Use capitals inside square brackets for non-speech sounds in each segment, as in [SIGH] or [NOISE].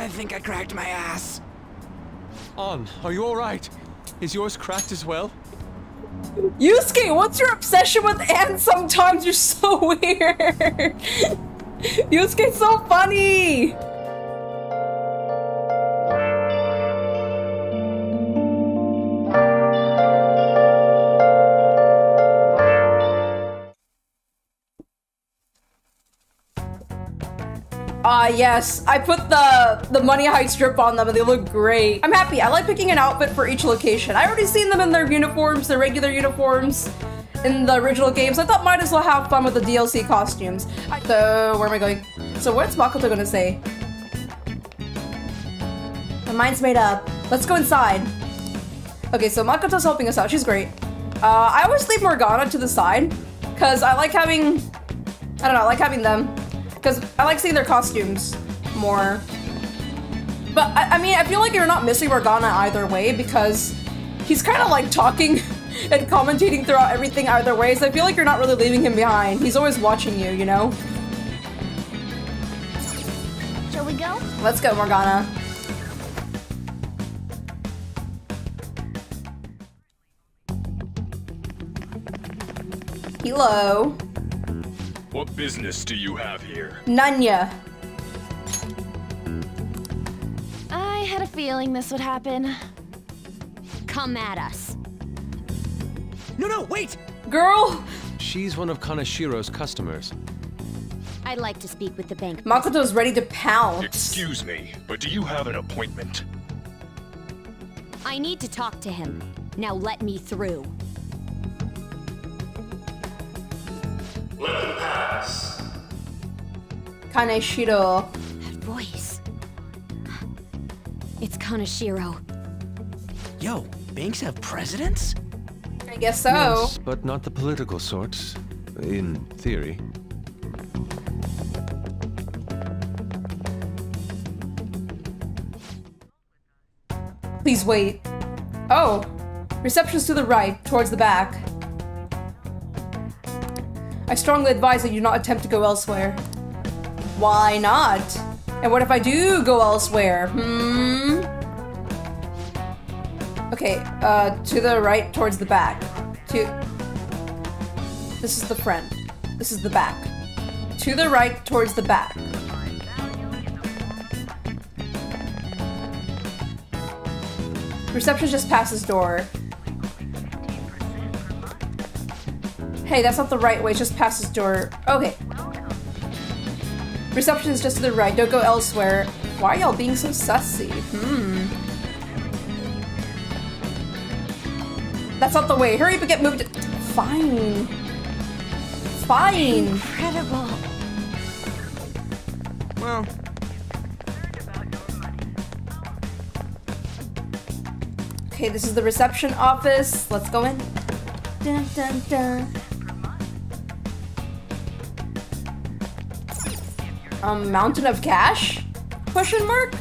I think I cracked my ass. On, are you alright? Is yours cracked as well? Yusuke, what's your obsession with ants sometimes? You're so [LAUGHS] weird. Yusuke's so funny. Yes. I put the the money heist strip on them and they look great. I'm happy. I like picking an outfit for each location. I already seen them in their uniforms, their regular uniforms in the original games. I thought might as well have fun with the DLC costumes. So, where am I going? So what's Makoto gonna say? My mind's made up. Let's go inside. Okay, so Makoto's helping us out. She's great. Uh, I always leave Morgana to the side because I like having, I don't know, I like having them. Because I like seeing their costumes more. But, I, I, mean, I feel like you're not missing Morgana either way because he's kind of like talking [LAUGHS] and commentating throughout everything either way, so I feel like you're not really leaving him behind. He's always watching you, you know? Shall we go? Let's go, Morgana. Hello. What business do you have here? Nanya. I had a feeling this would happen. Come at us. No, no, wait! Girl! She's one of Kaneshiro's customers. I'd like to speak with the bank. Makoto's ready to pounce. Excuse me, but do you have an appointment? I need to talk to him. Now let me through. Let him pass. Kaneshiro. That voice. It's Kaneshiro. Yo, banks have presidents? I guess so. Yes, but not the political sorts, In theory. Please wait. Oh. Reception's to the right, towards the back. I strongly advise that you not attempt to go elsewhere. Why not? And what if I do go elsewhere? Hmm? Okay, uh, to the right, towards the back. To... This is the front. This is the back. To the right, towards the back. Reception just past this door. Hey, that's not the right way, just past this door. Okay. Reception is just to the right, don't go elsewhere. Why are y'all being so sussy? Hmm. That's not the way. Hurry up and get moved. Fine. Fine. Incredible. Well, Okay, this is the reception office. Let's go in. Dun, dun, dun. Um, mountain of cash? Question mark?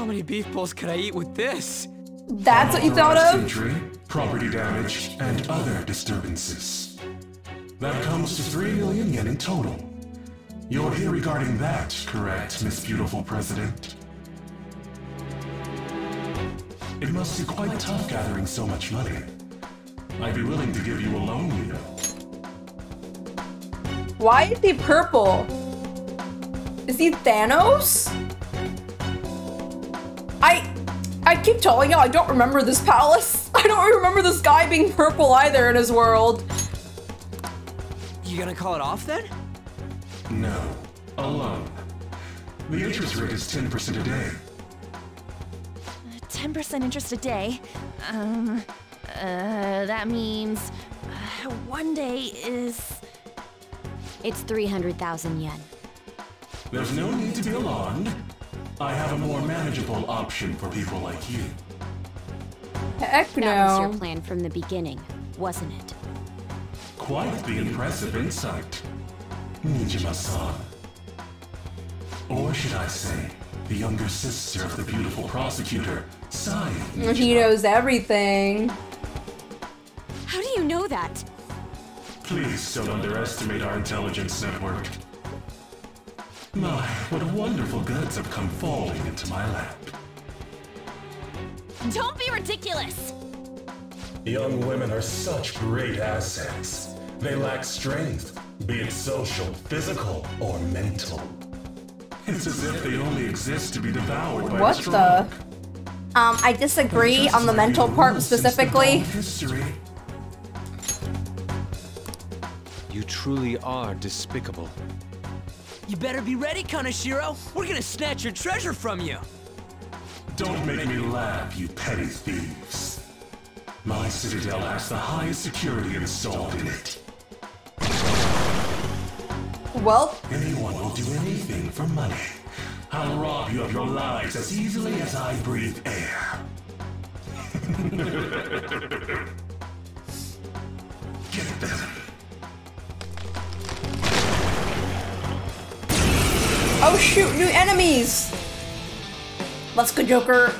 how many beef balls could I eat with this? That's what you thought of? Injury, property damage, and other disturbances. That comes to 3 million yen in total. You're here regarding that, correct, Miss Beautiful President? It must be quite tough gathering so much money. I'd be willing to give you a loan, you know. Why is he purple? Is he Thanos? I I keep telling you I don't remember this palace. [LAUGHS] I don't remember this guy being purple either in his world. You gonna call it off then? No, Alone. The interest rate is 10% a day. 10% interest a day. Um, uh, that means uh, one day is. It's 300,000 yen. There's no need to be alarmed. I have a more manageable option for people like you. Heck no. That was your plan from the beginning, wasn't it? Quite the impressive insight. Nijima-san. Or should I say, the younger sister of the beautiful prosecutor, Sae. He knows everything. How do you know that? Please don't underestimate our intelligence network. My, what wonderful goods have come falling into my lap. Don't be ridiculous! Young women are such great assets. They lack strength, be it social, physical, or mental. It's as if they only exist to be devoured by What the the? Um, I disagree on the mental part rules the specifically. History. You truly are despicable. You better be ready, Kaneshiro. We're gonna snatch your treasure from you. Don't make me laugh, you petty thieves. My citadel has the highest security installed in it. Well, Anyone will do anything for money. I'll rob you of your lives as easily as I breathe air. [LAUGHS] Get them. Oh shoot, new enemies! Let's go, Joker.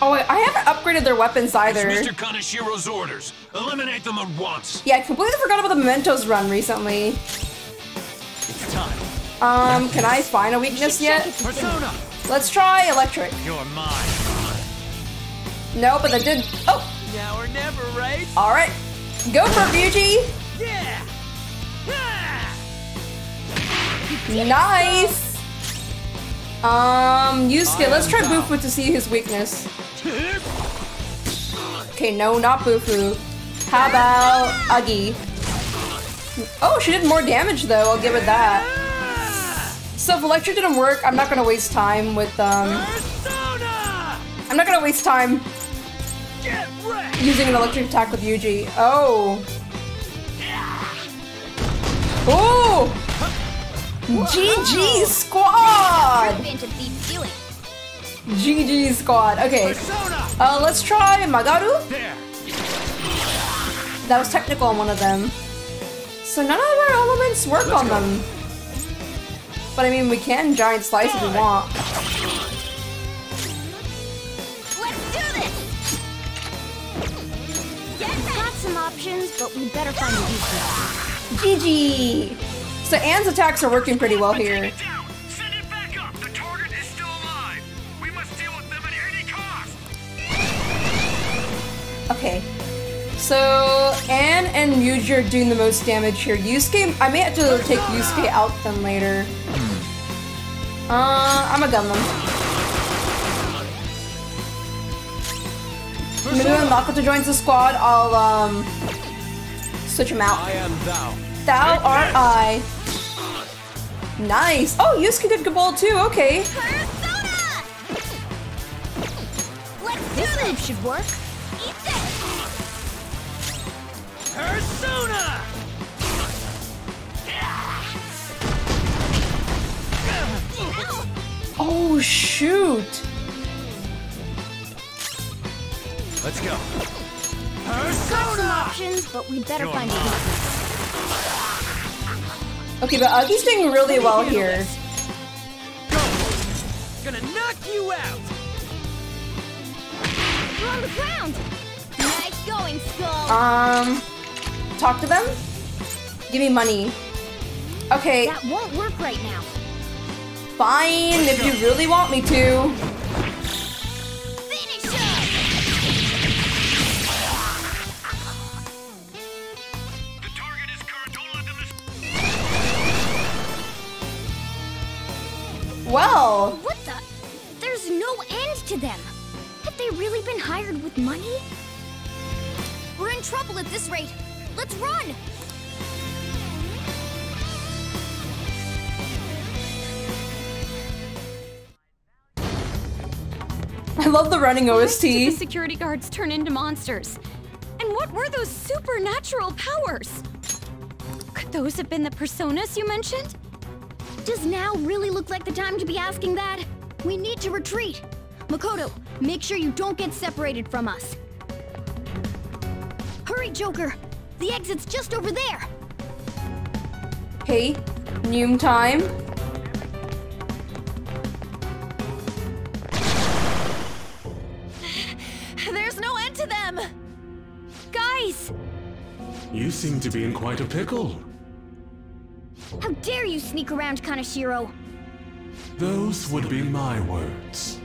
Oh wait, I haven't upgraded their weapons either. Mr. Kaneshiro's orders. Eliminate them at once. Yeah, I completely forgot about the Mementos run recently. It's time. Um, can I find a weakness yet? Persona, Let's try electric. you're mine. No, but I did. Oh, Now or never, right? alright. Go for it, Ryuji! Yeah. Ah! Nice! Um, Yusuke, let's try Bufu to see his weakness. Okay, no, not Bufu. How about Agi? Oh, she did more damage though, I'll give it that. So if electric didn't work, I'm not gonna waste time with, um! I'm not gonna waste time using an electric attack with Ryuji. Oh. Oh! GG squad! Into thief doing. GG squad. Okay. Uh, let's try Magaru. That was technical on one of them. So none of our elements work on them. But I mean, we can giant slice if we want. Let's do this! Got some options, but we better find a weakness. GG. So Anne's attacks are working pretty well here. down. Send it back up. The target is still alive. We must deal with them at any cost. Okay. So Anne and Ryuji are doing the most damage here. Yusuke, I may have to take Yusuke out then later. Uh, I'm gonna gun them. Maybe when Makoto joins the squad, I'll um switch him out. I am thou. Thou art I. Nice. Oh, Yusuke did Gabol too. Okay. Persona! Let's this! Move should work. Eat this! Persona! Oh shoot. Let's go. Got some options, but we better find a weakness. Okay, but Agi's doing really well here. this. Go! Gonna knock you out! We're on the ground! Nice going, Skull! Um, talk to them. Give me money. Okay, that won't work right now. fine if you really want me to. Well, What the? There's no end to them. Have they really been hired with money? We're in trouble at this rate. Let's run! I love the running Did the OST. security guards turn into monsters? And what were those supernatural powers? Could those have been the personas you mentioned? Does now really look like the time to be asking that? We need to retreat. Makoto, make sure you don't get separated from us. Hurry, Joker! The exit's just over there! Hey, noon time. There's no end to them! Guys! You seem to be in quite a pickle. How dare you sneak around Kaneshiro? Those would be my words.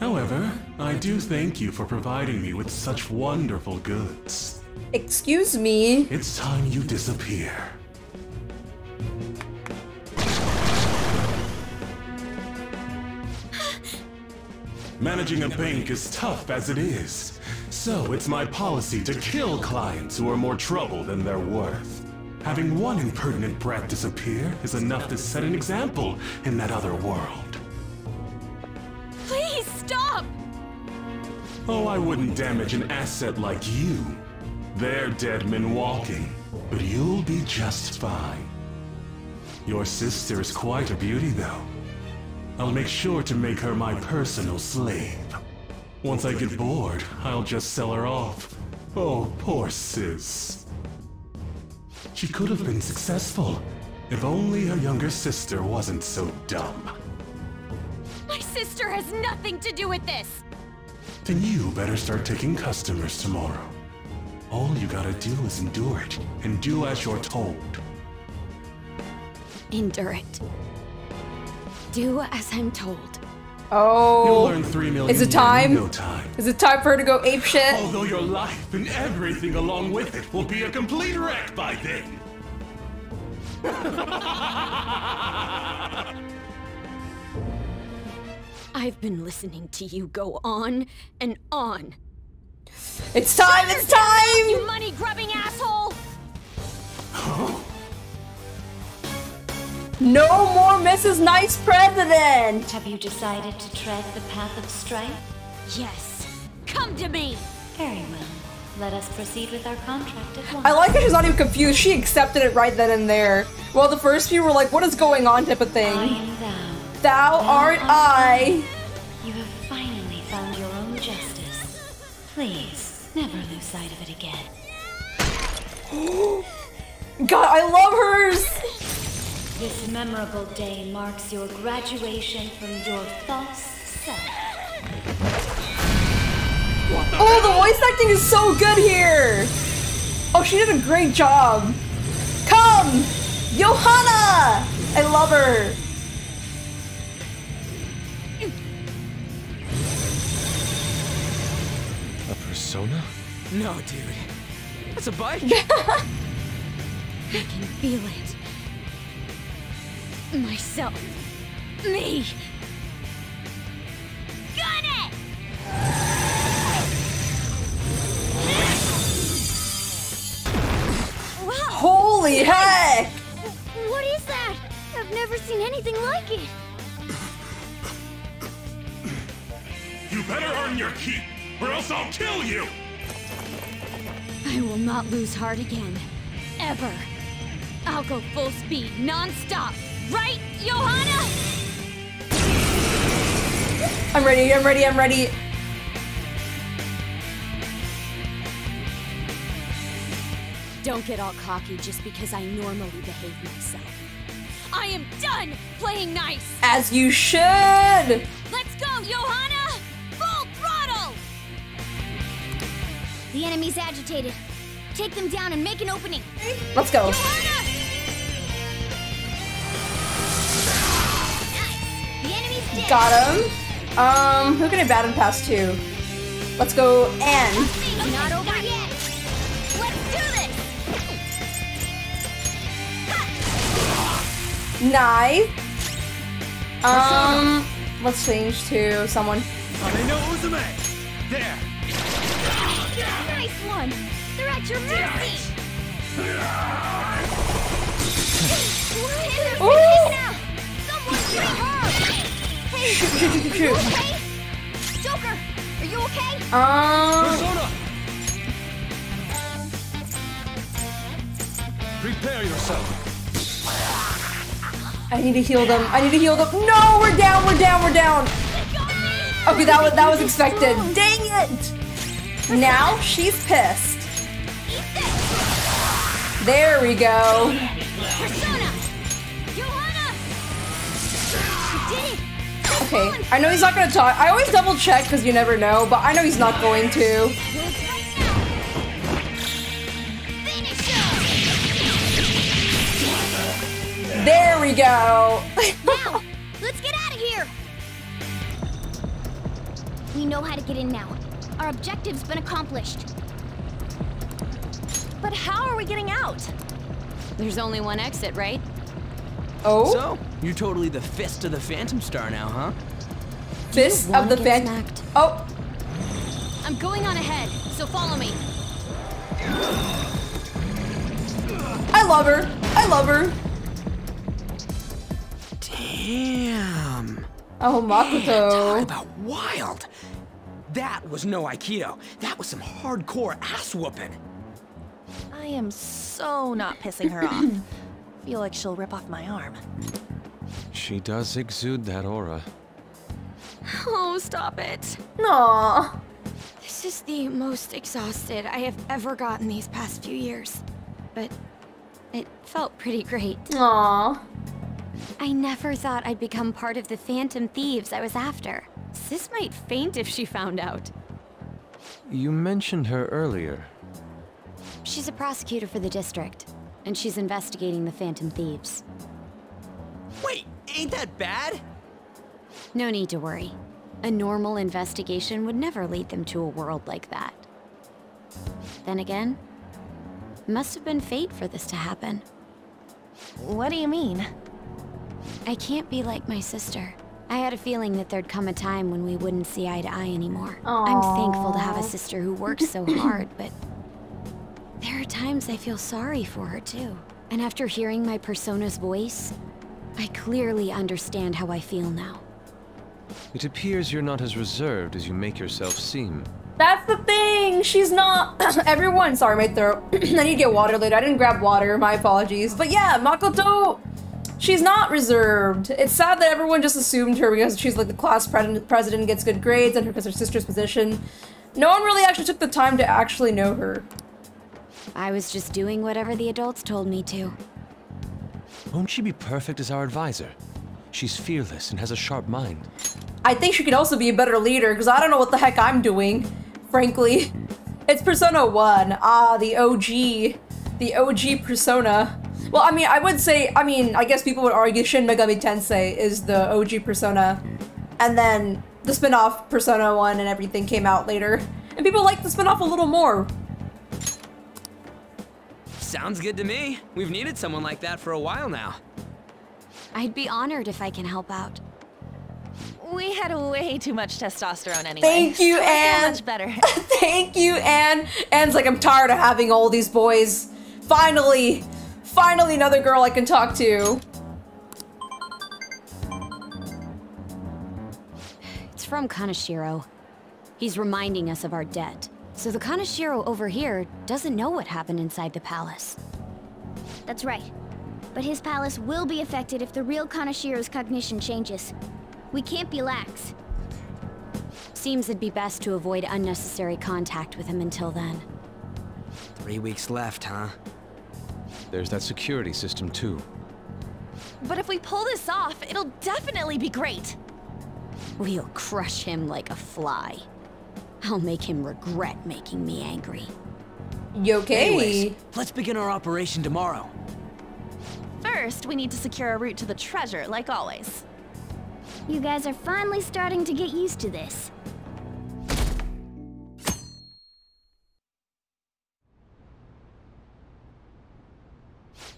However, I do thank you for providing me with such wonderful goods. Excuse me. It's time you disappear. [GASPS] Managing a bank is tough as it is, so it's my policy to kill clients who are more trouble than they're worth. Having one impertinent brat disappear is enough to set an example in that other world. Please stop! Oh, I wouldn't damage an asset like you. They're dead men walking, but you'll be just fine. Your sister is quite a beauty, though. I'll make sure to make her my personal slave. Once I get bored, I'll just sell her off. Oh, poor sis. She could have been successful, if only her younger sister wasn't so dumb. My sister has nothing to do with this! Then you better start taking customers tomorrow. All you gotta do is endure it, and do as you're told. Endure it. Do as I'm told. You'll Oh. learn three million Is it time? no time. Is it time for her to go ape shit? Although your life and everything along with it will be a complete wreck by then. [LAUGHS] I've been listening to you go on and on. It's time, it's time! You money grubbing asshole! No more Mrs. Nice President! Have you decided to tread the path of strife? Yes. Come to me! Very well. Let us proceed with our contract at once. I like how she's not even confused. She accepted it right then and there. Well, the first few were like, what is going on type of thing. I am thou. Thou art I. You have finally found your own justice. Please, never lose sight of it again. [GASPS] God, I love hers! [LAUGHS] This memorable day marks your graduation from your false self. Oh, the voice acting is so good here! Oh, she did a great job. Come! Johanna! I love her. A persona? No, dude. That's a bike? [LAUGHS] I can feel it. Myself. Me! Got it! Wow! Holy heck! What is that? I've never seen anything like it. You better earn your keep, or else I'll kill you! I will not lose heart again. Ever. I'll go full speed, non-stop. Right, Johanna? I'm ready, I'm ready, I'm ready. Don't get all cocky just because I normally behave myself. I am done playing nice. As you should! Let's go, Johanna! Full throttle! The enemy's agitated. Take them down and make an opening. Let's go. Johanna! Got him. Um, who can I bat him past to? Let's go N. Not over yet. Let's do this! Knife. Um, let's change to someone. Ameno Uzume! There! Nice one. They're at your mercy. Ooh! Someone bring her. Hey, Shoot, shoot, shoot, shoot, you shoot. okay? Joker, are you okay? Um, Persona! Prepare yourself. I need to heal them. I need to heal them. No, we're down. We're down. We're down. Okay, that was that was expected. Dang it! Now she's pissed. There we go. Okay, I know he's not gonna talk. I always double check because you never know, but I know he's not going to. Do it right now. Finish him. There we go. Now, Let's get out of here! We know how to get in now. Our objective's been accomplished. But how are we getting out? There's only one exit, right? Oh, So, you're totally the fist of the Phantom Star now, huh? fist of the Phantom. fan. Oh, I'm going on ahead, so follow me. I love her. I love her. Damn. Oh, Talk Makoto. about wild. That was no Aikido. That was some hardcore ass whooping. I am so not pissing her off. [CLEARS THROAT] Feel like she'll rip off my arm. She does exude that aura. Oh, stop it. No. This is the most exhausted I have ever gotten these past few years. But it felt pretty great. Aw. I never thought I'd become part of the Phantom Thieves I was after. Sis might faint if she found out. You mentioned her earlier. She's a prosecutor for the district, and she's investigating the Phantom Thieves. Wait, ain't that bad? No need to worry. A normal investigation would never lead them to a world like that. Then again, must have been fate for this to happen. What do you mean? I can't be like my sister. I had a feeling that there'd come a time when we wouldn't see eye to eye anymore. I'm thankful to have a sister who works so [LAUGHS] hard, but there are times I feel sorry for her too. And after hearing my persona's voice, I clearly understand how I feel now. It appears you're not as reserved as you make yourself seem. That's the thing. She's not. [COUGHS] Everyone, sorry, my throat. [COUGHS] I need to get water later. I didn't grab water. My apologies. But yeah, Makoto. She's not reserved. It's sad that everyone just assumed her because she's like the class pre- president, gets good grades, and her because her sister's position. No one really actually took the time to actually know her. I was just doing whatever the adults told me to. Won't she be perfect as our advisor? She's fearless and has a sharp mind. I think she could also be a better leader because I don't know what the heck I'm doing, frankly. It's Persona 1. Ah, the OG. The OG Persona. Well, I mean, I would say, I mean, I guess people would argue Shin Megami Tensei is the OG Persona. And then the spin off Persona 1 and everything came out later. And people like the spin off a little more. Sounds good to me. We've needed someone like that for a while now. I'd be honored if I can help out. We had way too much testosterone anyway. Thank you, so Anne. much better. [LAUGHS] Thank you, Anne. Anne's like, I'm tired of having all these boys. Finally, finally another girl I can talk to. It's from Kaneshiro. He's reminding us of our debt. So the Kaneshiro over here doesn't know what happened inside the palace. That's right. But his palace will be affected if the real Kaneshiro's cognition changes. We can't be lax. Seems it'd be best to avoid unnecessary contact with him until then. Three weeks left, huh? There's that security system too. but if we pull this off, it'll definitely be great. We'll crush him like a fly. I'll make him regret making me angry. You okay? Anyways, let's begin our operation tomorrow. First, we need to secure a route to the treasure, like always. You guys are finally starting to get used to this.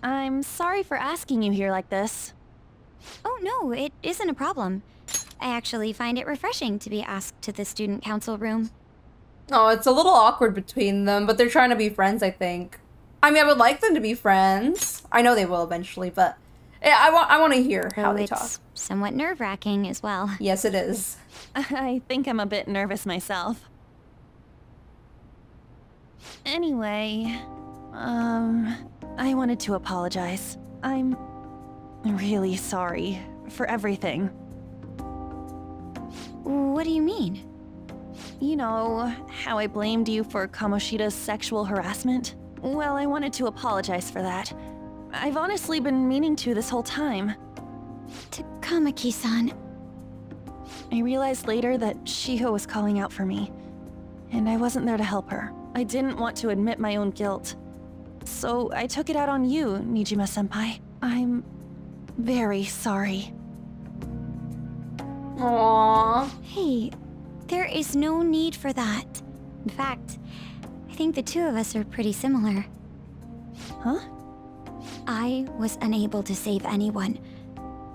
I'm sorry for asking you here like this. Oh no, it isn't a problem. I actually find it refreshing to be asked to the student council room. Oh, it's a little awkward between them, but they're trying to be friends, I think. I mean, I would like them to be friends. I know they will eventually, but yeah, I want I want to hear how Though they it's talk. somewhat nerve-wracking as well. Yes, it is. [LAUGHS] I think I'm a bit nervous myself. Anyway, um, I wanted to apologize. I'm really sorry for everything. What do you mean? You know, how I blamed you for Kamoshida's sexual harassment? Well, I wanted to apologize for that. I've honestly been meaning to this whole time. Takamaki-san. I realized later that Shiho was calling out for me, and I wasn't there to help her. I didn't want to admit my own guilt. So I took it out on you, Nijima-senpai. I'm very sorry. Aww. Hey, there is no need for that. In fact, I think the two of us are pretty similar. Huh? I was unable to save anyone.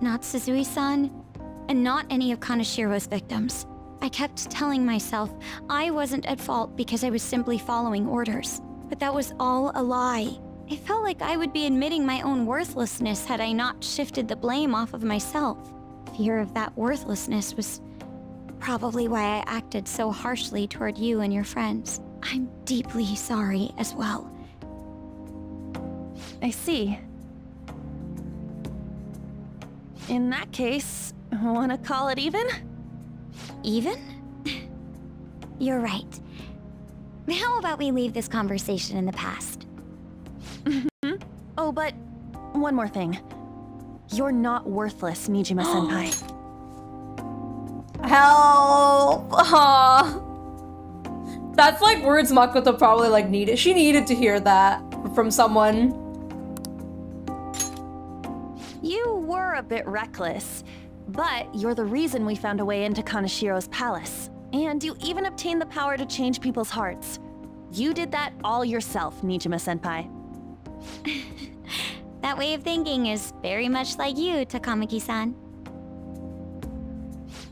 Not Suzui-san, and not any of Kaneshiro's victims. I kept telling myself I wasn't at fault because I was simply following orders. But that was all a lie. It felt like I would be admitting my own worthlessness had I not shifted the blame off of myself. Fear of that worthlessness was probably why I acted so harshly toward you and your friends. I'm deeply sorry as well. I see. In that case, wanna call it even? Even? [LAUGHS] You're right. How about we leave this conversation in the past? Mm-hmm. oh, but one more thing. You're not worthless, Nijima-senpai. [GASPS] [GASPS] [GASPS] Help! Aw. That's like words Makoto probably like needed. She needed to hear that from someone. You were a bit reckless, but you're the reason we found a way into Kaneshiro's palace. And you even obtained the power to change people's hearts. You did that all yourself, Nijima-senpai. [LAUGHS] that way of thinking is very much like you, Takamaki-san.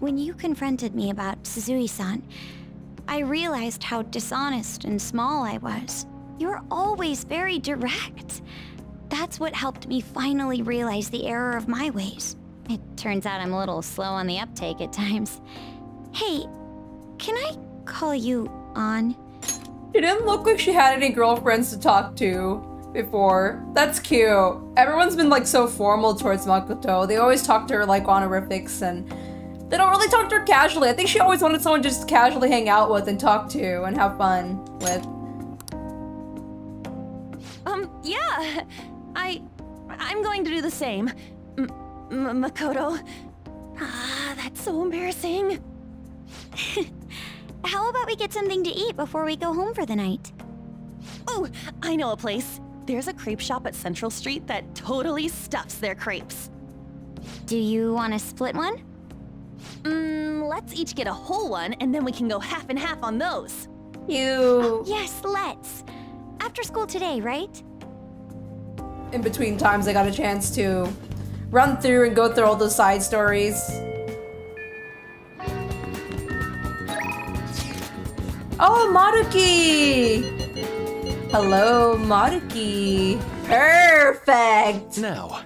When you confronted me about Suzui-san, I realized how dishonest and small I was. You're always very direct. That's what helped me finally realize the error of my ways. It turns out I'm a little slow Ann the uptake at times. Hey, can I call you on? She didn't look like she had any girlfriends to talk to before. That's cute. Everyone's been like so formal towards Makoto. They always talk to her like honorifics and they don't really talk to her casually. I think she always wanted someone just casually hang out with and talk to and have fun with. Um, yeah. I... I'm going to do the same. M M Makoto. Ah, that's so embarrassing. [LAUGHS] How about we get something to eat before we go home for the night? Oh, I know a place. There's a crepe shop at Central Street that totally stuffs their crepes. Do you want to split one? Mmm, let's each get a whole one and then we can go half and half on those. You... Oh, yes, let's. After school today, right? In between times I got a chance to run through and go through all those side stories. Oh, Maruki! Hello, Maruki. Perfect! Now.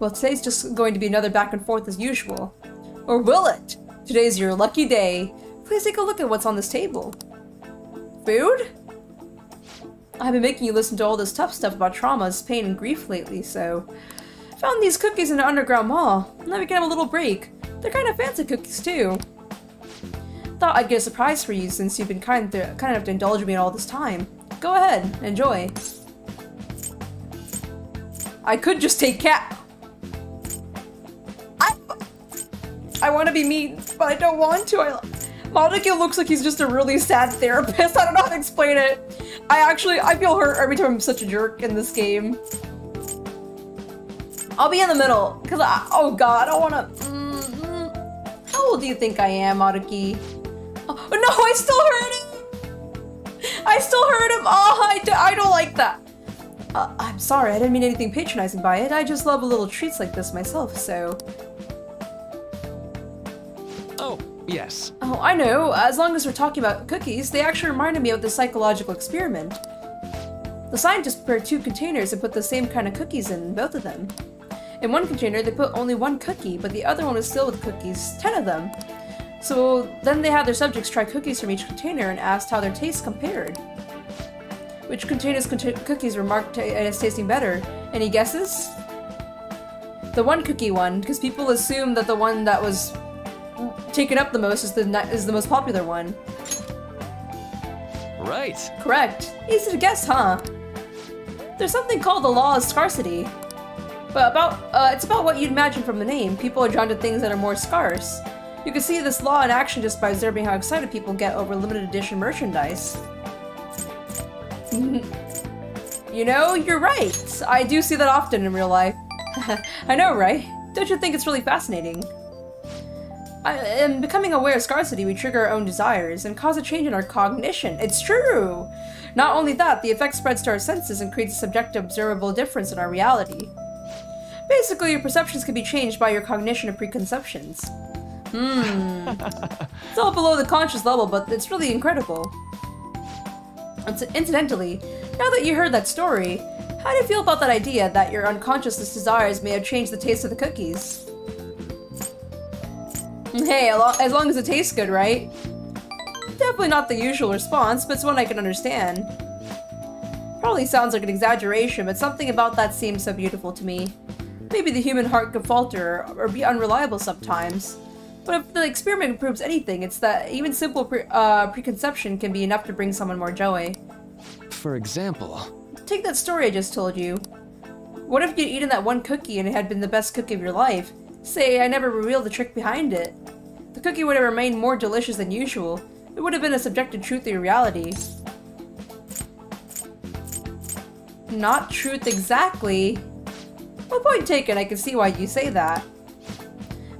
Well, today's just going to be another back and forth as usual. Or will it? Today's your lucky day. Please take a look at what's on this table. Food? I've been making you listen to all this tough stuff about traumas, pain, and grief lately, so... Found these cookies in an underground mall. Let me get them a little break. They're kind of fancy cookies, too. Thought I'd get a surprise for you since you've been kind, kind enough to indulge me all this time. Go ahead, enjoy. I could just take cat. I, I want to be mean, but I don't want to. I, looks like he's just a really sad therapist. [LAUGHS] I don't know how to explain it. I actually, I feel hurt every time I'm such a jerk in this game. I'll be in the middle, because I, oh god, I don't want to... Mm -hmm. How old do you think I am, Maruki? Oh, no, I still hurt him! I still hurt him! Oh, I, do, I don't like that. Uh, I'm sorry, I didn't mean anything patronizing by it. I just love a little treats like this myself, so... yes. Oh, I know. As long as we're talking about cookies, they actually reminded me of the psychological experiment. The scientists prepared two containers and put the same kind of cookies in both of them. In one container, they put only one cookie, but the other one was filled with cookies, 10 of them. So then they had their subjects try cookies from each container and asked how their tastes compared. Which container's cont cookies were marked as tasting better? Any guesses? The one cookie one, because people assume that the one that was taken up the most is the is the most popular one. Right. Correct. Easy to guess, huh? There's something called the law of scarcity. But about uh, it's about what you'd imagine from the name. People are drawn to things that are more scarce. You can see this law in action just by observing how excited people get over limited edition merchandise. [LAUGHS] you know, you're right. I do see that often in real life. [LAUGHS] I know, right? Don't you think it's really fascinating? In becoming aware of scarcity, we trigger our own desires and cause a change in our cognition. It's true! Not only that, the effect spreads to our senses and creates a subjective observable difference in our reality. Basically, your perceptions can be changed by your cognition of preconceptions. Hmm. it's all below the conscious level, but it's really incredible. Incidentally, now that you heard that story, how do you feel about that idea that your unconscious desires may have changed the taste of the cookies? [LAUGHS] Hey, as long as it tastes good, right? Definitely not the usual response, but it's one I can understand. Probably sounds like an exaggeration, but something about that seems so beautiful to me. Maybe the human heart could falter or be unreliable sometimes. But if the experiment proves anything, it's that even simple pre uh, preconception can be enough to bring someone more joy. For example? Take that story I just told you. What if you'd eaten that one cookie and it had been the best cookie of your life? Say, I never revealed the trick behind it. The cookie would have remained more delicious than usual. It would have been a subjective truth or reality. Not truth exactly. Well, point taken, I can see why you say that.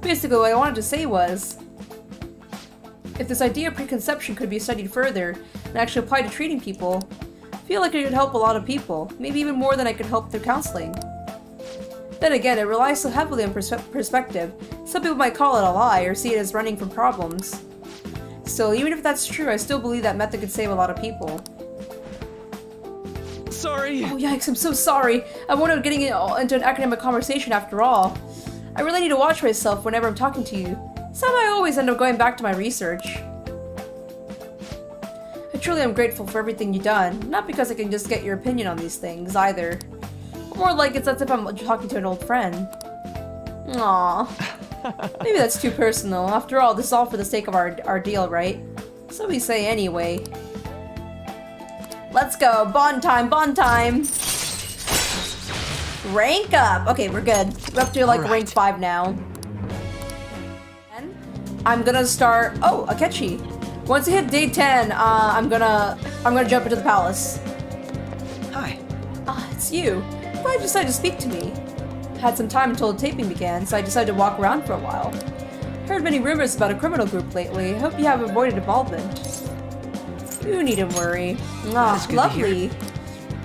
Basically, what I wanted to say was, if this idea of preconception could be studied further and actually applied to treating people, I feel like it could help a lot of people, maybe even more than I could help through counseling. Then again, it relies so heavily on pers perspective. Some people might call it a lie or see it as running from problems. Still, even if that's true, I still believe that method could save a lot of people. Sorry! Oh yikes, I'm so sorry. I wanted getting into an academic conversation after all. I really need to watch myself whenever I'm talking to you. Somehow I always end up going back to my research. I truly am grateful for everything you've done, not because I can just get your opinion on these things, either. More like it's as if I'm talking to an old friend. Aww. [LAUGHS] Maybe that's too personal. After all, this is all for the sake of our, our deal, right? So we say anyway. Let's go! Bond time! Bond time! Rank up! Okay, we're good. We're up to like right. rank 5 now. I'm gonna start- oh, Akechi. Once I hit day 10, uh, I'm gonna- I'm gonna jump into the palace. Hi. Ah, it's you. You decided to speak to me. Had some time until the taping began, so I decided to walk around for a while. Heard many rumors about a criminal group lately. Hope you have avoided involvement. You needn't worry. Ah, lovely.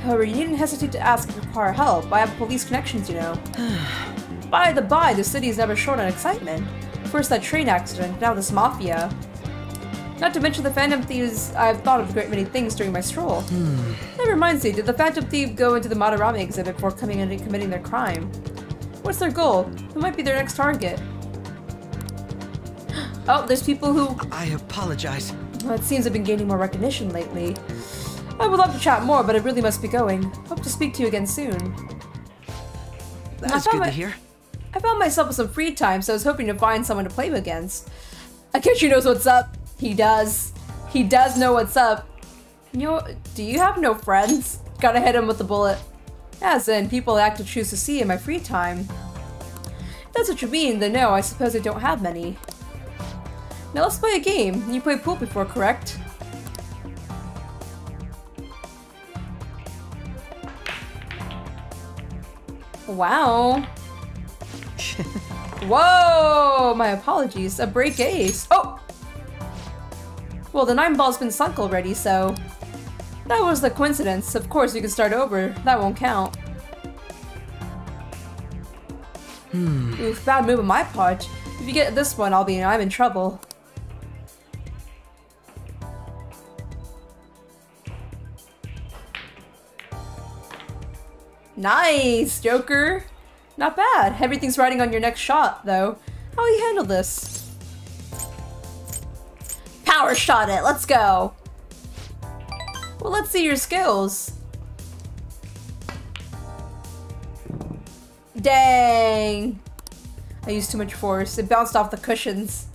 However, you needn't hesitate to ask for help. I have police connections, you know. [SIGHS] by the by, the city is never short on excitement. First that train accident, now this mafia. Not to mention the Phantom Thieves, I've thought of a great many things during my stroll. Hmm. That reminds me, did the Phantom Thief go into the Madarame exhibit before coming in and committing their crime? What's their goal? Who might be their next target? [GASPS] Oh, there's people who- I apologize. Well, it seems I've been gaining more recognition lately. I would love to chat more, but I really must be going. Hope to speak to you again soon. That's good to hear. I found myself with some free time, so I was hoping to find someone to play against. Akechi knows what's up. He does. He does know what's up. You do you have no friends? Gotta hit him with the bullet. As in, people I act to choose to see in my free time. If that's what you mean, then no, I suppose I don't have many. Now let's play a game. You played pool before, correct? Wow. [LAUGHS] Whoa! My apologies. A break ace. Oh! Well, the nine ball's been sunk already, so... That was the coincidence. Of course, you can start over. That won't count. Hmm. Oof, bad move on my part. If you get this one, I'll be- I'm in trouble. Nice, Joker! Not bad. Everything's riding on your next shot, though. How will you handle this? Power shot it! Let's go! Well, let's see your skills. Dang! I used too much force. It bounced off the cushions.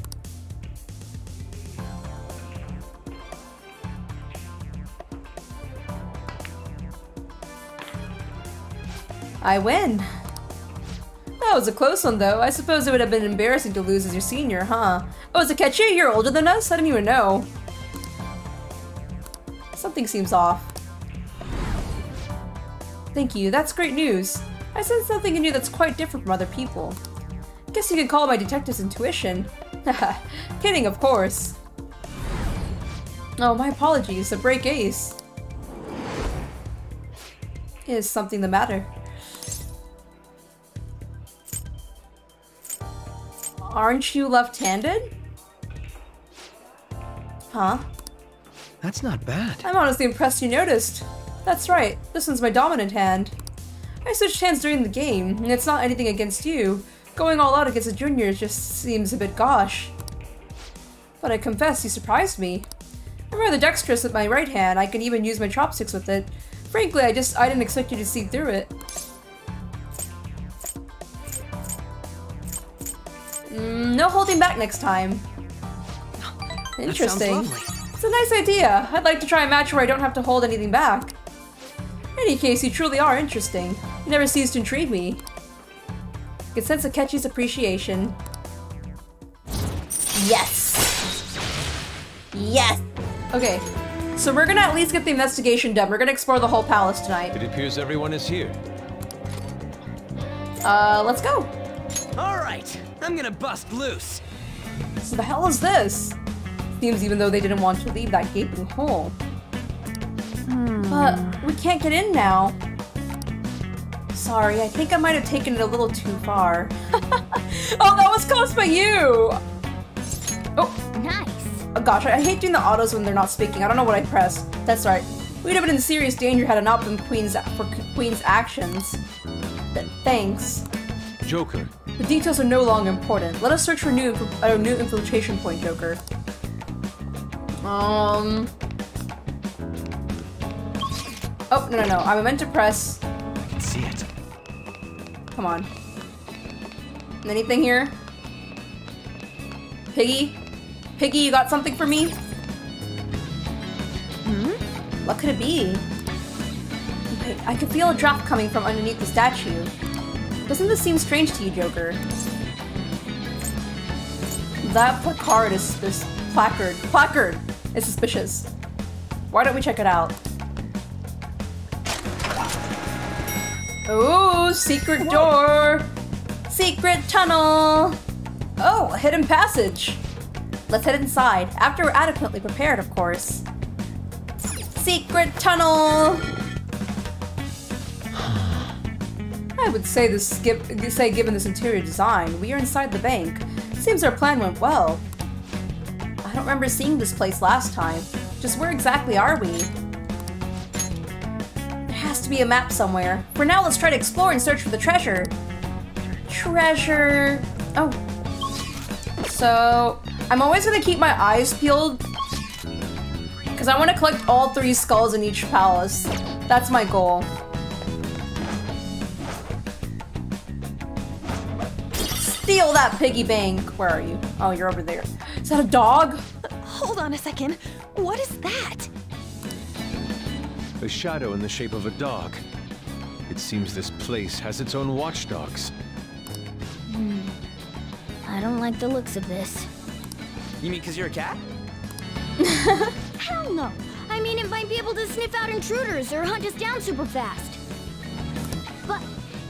I win. That was a close one, though. I suppose it would have been embarrassing to lose as your senior, huh? Oh, Zakechi, you're older than us? I didn't even know. Something seems off. Thank you, that's great news. I sense something in you that's quite different from other people. Guess you could call my detective's intuition. [LAUGHS] Kidding, of course. Oh, my apologies. A break ace. Is something the matter? Aren't you left-handed? Huh? That's not bad. I'm honestly impressed you noticed. That's right, this one's my dominant hand. I switched hands during the game, and it's not anything against you. Going all out against a junior just seems a bit gosh. But I confess, you surprised me. I'm rather dexterous with my right hand, I can even use my chopsticks with it. Frankly, I just- I didn't expect you to see through it. Mm, no holding back next time. Interesting. It's a nice idea. I'd like to try a match where I don't have to hold anything back. In any case, you truly are interesting. You never cease to intrigue me. I can sense Akechi's appreciation. Yes! Yes! Okay, so we're gonna at least get the investigation done. We're gonna explore the whole palace tonight. It appears everyone is here. Uh, let's go. All right, I'm gonna bust loose. What the hell is this? Seems even though they didn't want to leave that gaping hole. But hmm. we can't get in now. Sorry, I think I might have taken it a little too far. [LAUGHS] oh, that was caused by you! Oh, Nice. oh gosh, I hate doing the autos when they're not speaking. I don't know what I pressed. That's right. We'd have been in serious danger had it not been Queen's for Queen's actions. Th- thanks. Joker, The details are no longer important. Let us search for new a new infiltration point, Joker. Um. Oh no no no! I'm meant to press. I can see it. Come on. Anything here? Piggy? Piggy, you got something for me? Hmm? What could it be? Okay, I can feel a drop coming from underneath the statue. Doesn't this seem strange to you, Joker? That placard is this placard. Placard is suspicious. Why don't we check it out? Ooh, secret door! Secret tunnel! Oh, a hidden passage! Let's head inside, after we're adequately prepared, of course. Secret tunnel! I would say this skip say given this interior design, we are inside the bank. Seems our plan went well. I don't remember seeing this place last time. Just where exactly are we? There has to be a map somewhere. For now, let's try to explore and search for the treasure. Treasure. Oh. So, I'm always gonna keep my eyes peeled. Because I want to collect all three skulls in each palace. That's my goal. Steal that piggy bank! Where are you? Oh, you're over there. Is that a dog? Hold on a second. What is that? A shadow in the shape of a dog. It seems this place has its own watchdogs. Hmm. I don't like the looks of this. You mean because you're a cat? [LAUGHS] Hell no. I mean, it might be able to sniff out intruders or hunt us down super fast. But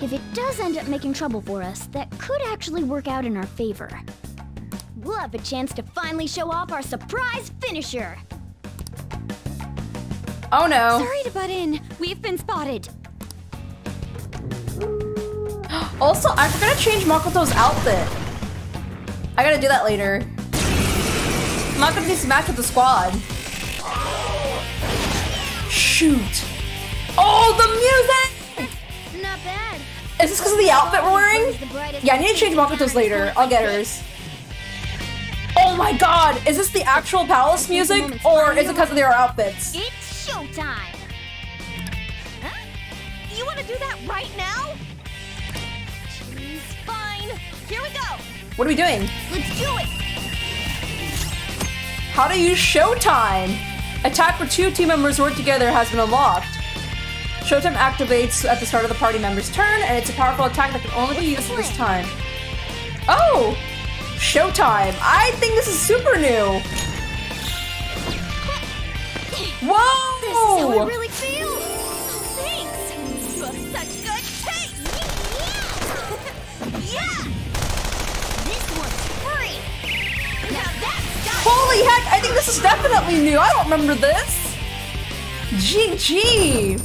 if it does end up making trouble for us, that could actually work out in our favor. We'll have a chance to finally show off our surprise finisher. Oh no. Sorry to butt in. We've been spotted. [GASPS] Also, I forgot to change Makoto's outfit. I gotta do that later. I'm not gonna be match with the squad. Shoot. Oh, the music! Not bad. Is this because of the outfit we're wearing? Yeah, I need to change Makoto's later. I'll get hers. Oh my god, is this the actual palace music? Or is it because of their outfits? It's showtime. Huh? You want to do that right now? Jeez, fine. Here we go. What are we doing? Let's do it. How to use Showtime! Attack where two team members work together has been unlocked. Showtime activates at the start of the party member's turn, and it's a powerful attack that can only be used at this time. Oh! Showtime! I think this is super new! Whoa! This is how I really feel. Thanks. You have such good taste. Yeah. [LAUGHS] This one's free. is definitely new. I don't remember this. GG.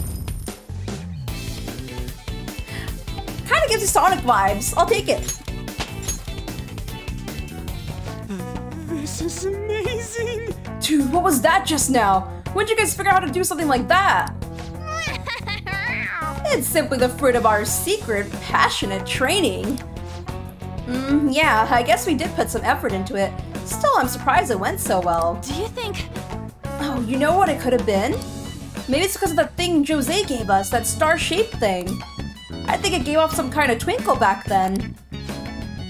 Kind of gives me Sonic vibes. I'll take it. This is amazing! Dude, what was that just now? When'd you guys figure out how to do something like that? [LAUGHS] It's simply the fruit of our secret, passionate training. Mm, yeah, I guess we did put some effort into it. Still, I'm surprised it went so well. Do you think... Oh, you know what it could have been? Maybe it's because of that thing Jose gave us, that star-shaped thing. I think it gave off some kind of twinkle back then.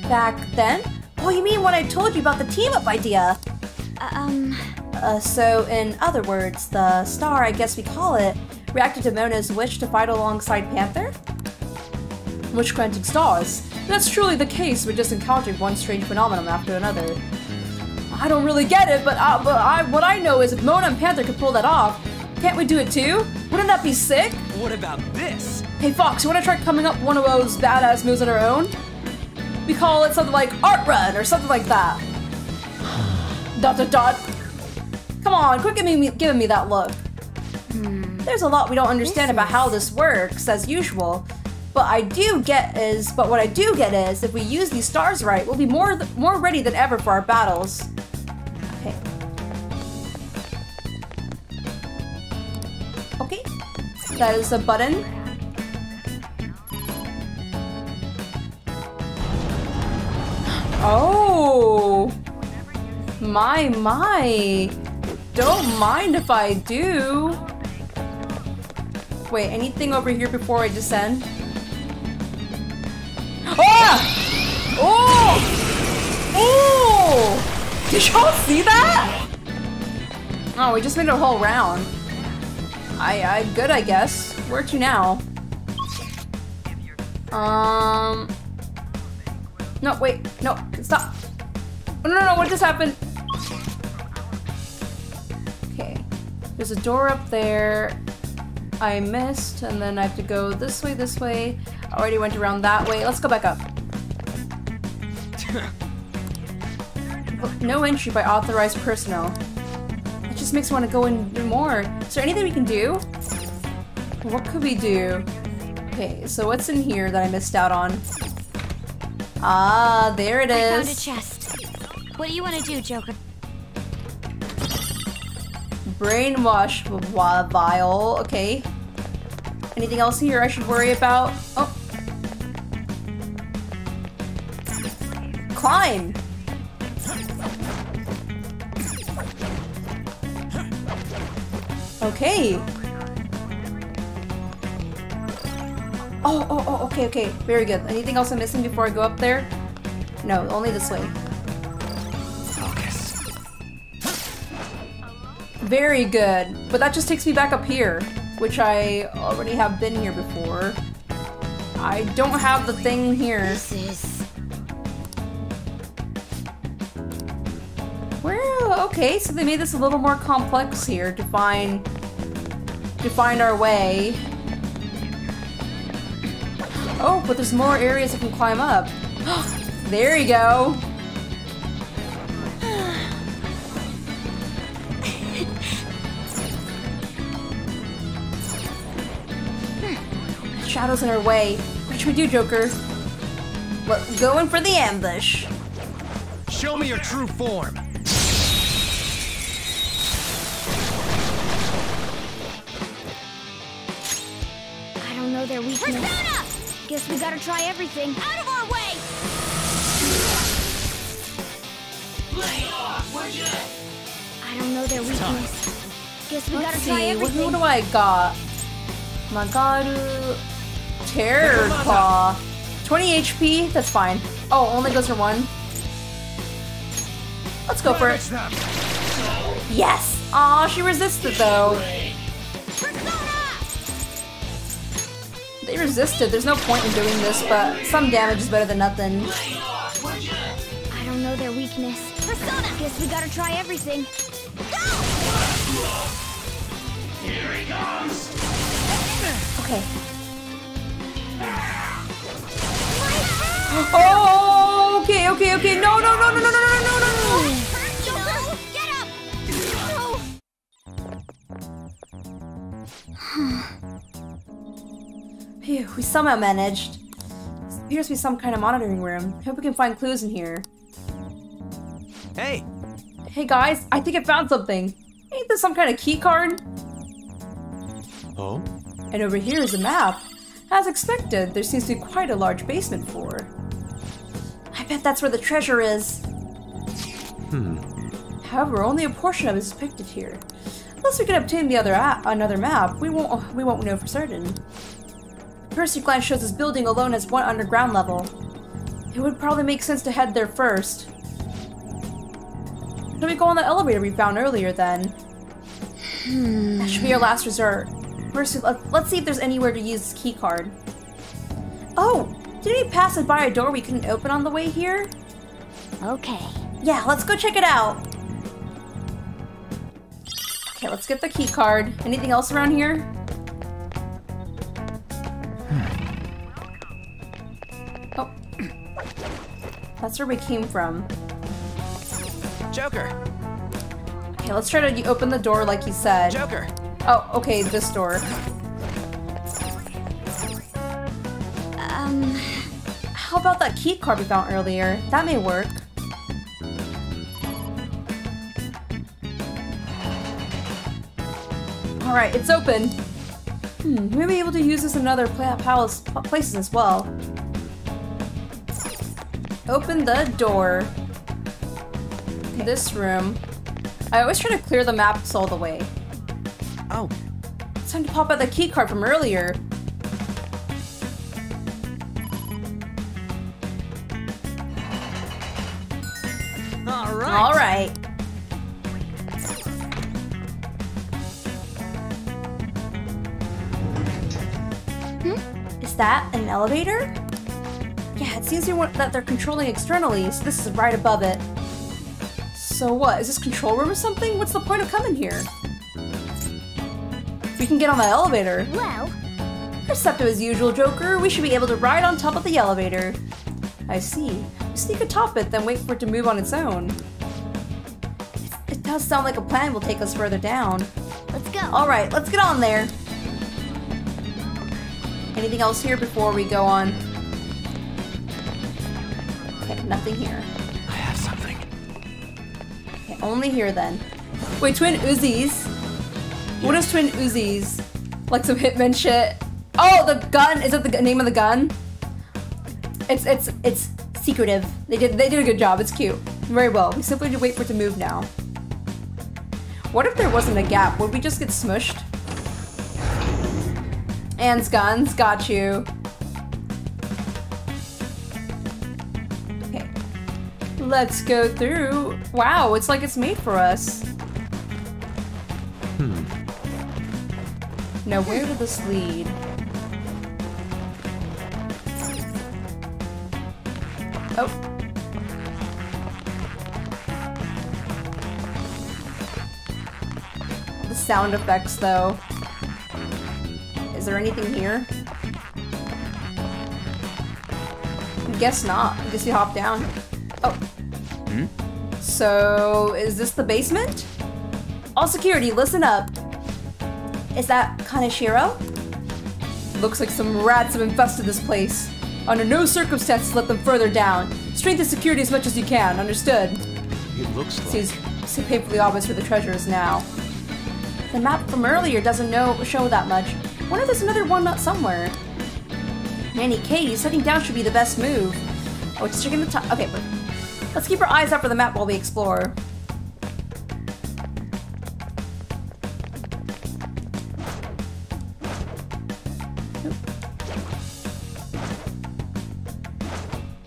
Back then? Oh, you mean when I told you about the team-up idea? Um... Uh, so, in other words, the star, I guess we call it, reacted to Mona's wish to fight alongside Panther? Wish granting stars. That's truly the case, we just encountered one strange phenomenon after another. I don't really get it, but, uh, but I, what I know is if Mona and Panther could pull that off, can't we do it too? Wouldn't that be sick? What about this? Hey Fox, you wanna try coming up one of those badass moves on our own? We call it something like Art Run or something like that. [SIGHS] dot dot dot. Come on, quit giving me, giving me that look. Hmm. There's a lot we don't understand about how this works, as usual. But I do get is, but what I do get is, if we use these stars right, we'll be more th more ready than ever for our battles. Okay. Okay. That is a button. Oh! My, my! Don't mind if I do. Wait, anything over here before I descend? Ah! Oh! Oh! Did y'all see that? Oh, we just made a whole round. I, I, good, I guess. Where to now? Um. No, wait, no, stop. Oh, no, no, no, what just happened? Okay. There's a door up there. I missed, and then I have to go this way, this way. I already went around that way. Let's go back up. no entry by authorized personnel. It just makes me want to go in more. Is there anything we can do? What could we do? Okay, so what's in here that I missed out on? Ah, there it is. I found a chest. What do you want to do, Joker? Brainwash wa- vial. Okay. Anything else here I should worry about? Oh. Climb. Okay. Oh, oh, oh, okay, okay. Very good. Anything else I'm missing before I go up there? No, only this way. Focus. Very good. But that just takes me back up here, which I already have been here before. I don't have the thing here. This is... Well, okay, so they made this a little more complex here to find to find our way. Oh, but there's more areas I can climb up. [GASPS] there you go. [SIGHS] Shadows in our way. What should we do, Joker? Well, going for the ambush. Show me your true form. I don't know their weakness. Persona! Guess we gotta try everything. Out of our way! I don't know their weakness. Guess we Let's gotta try see, what, everything. who do I got? Magaru... Terror Claw. 20 HP? That's fine. Oh, only goes for one? Let's go for it. Yes! Aw, she resisted though. They resisted. There's no point in doing this, but some damage is better than nothing. I don't know their weakness. Persona! Guess we gotta try everything. Go! Here he comes! Okay. Oh, okay, okay, okay. No, no, no, no, no, no, no, no, no, no. Get up. No. Phew, we somehow managed. This appears to be some kind of monitoring room. Hope we can find clues in here. Hey, Hey guys, I think I found something. Ain't this some kind of key card? Oh? And over here is a map. As expected, there seems to be quite a large basement floor. I bet that's where the treasure is. Hmm. However, only a portion of it is depicted here. Unless we can obtain the other a- another map, we won't we won't know for certain. Percy glance shows this building alone has one underground level. It would probably make sense to head there first. Should we go on the elevator we found earlier then? Hmm. That should be our last resort. Let, let's see if there's anywhere to use this key card. Oh, did we pass it by a door we couldn't open on the way here? Okay. Yeah, let's go check it out. Okay, let's get the key card. Anything else around here? That's where we came from. Joker, Okay, let's try to open the door like you said. Joker. Oh, okay, this door. Um, How about that key card we found earlier? That may work. Alright, it's open. Hmm, we may be able to use this in other places as well. Open the door. This room. I always try to clear the maps all the way. Oh, It's time to pop out the key card from earlier. all right. All right. Hmm? Is that an elevator? Yeah, it seems that they're controlling externally, so this is right above it. So what? Is this control room or something? What's the point of coming here? We can get on the elevator. Well, Perceptive as usual, Joker. We should be able to ride on top of the elevator. I see. We sneak atop it, then wait for it to move on its own. It, it does sound like a plan will take us further down. let's go. Alright, let's get on there. Anything else here before we go on? Okay, nothing here. I have something. Okay, only here then. Wait, Twin Uzis? What is Twin Uzis? Like some Hitman shit? Oh, the gun! Is that the name of the gun? It's it's it's secretive. They did they did a good job. It's cute. Very well. We simply need to wait for it to move now. What if there wasn't a gap? Would we just get smushed? Ann's guns, got you. Let's go through. Wow, it's like it's made for us. Hmm. Now, where did this lead? Oh. The sound effects, though. Is there anything here? Guess not. I guess you hop down. Oh. Mm-hmm. So, is this the basement? All security, listen up. Is that Kaneshiro? Looks like some rats have infested this place. Under no circumstances let them further down. Strengthen security as much as you can, understood? It looks like... Seems seems painfully obvious where the treasure is now. The map from earlier doesn't know show that much. Wonder if there's another one not somewhere. In any case, heading down should be the best move. Oh, just checking the top. Okay, but let's keep our eyes out for the map while we explore.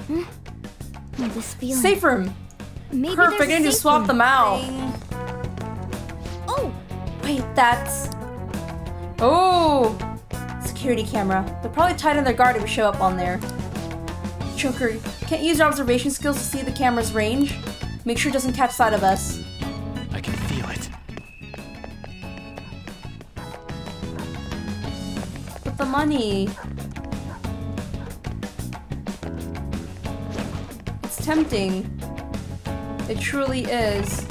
Hmm, this feeling. Safe room. Maybe Perfect. I there's a need to swap them out. Oh, Wait, that's. Oh! Security camera. They're probably tied in their guard if we show up on there. Joker, can't use your observation skills to see the camera's range? Make sure it doesn't catch sight of us. I can feel it. But the money. It's tempting. It truly is.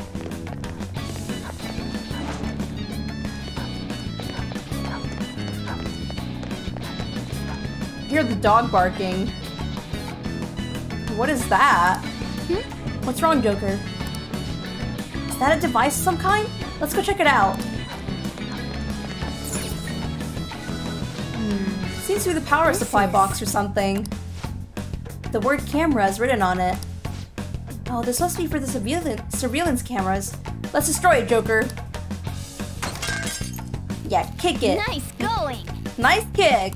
hear the dog barking. What is that? Hmm? What's wrong, Joker? Is that a device of some kind? Let's go check it out. Hmm. Seems to be the power supply box or something. The word camera is written on it. Oh, this must be for the surveillance, surveillance cameras. Let's destroy it, Joker. Yeah, kick it. Nice going. Nice kick.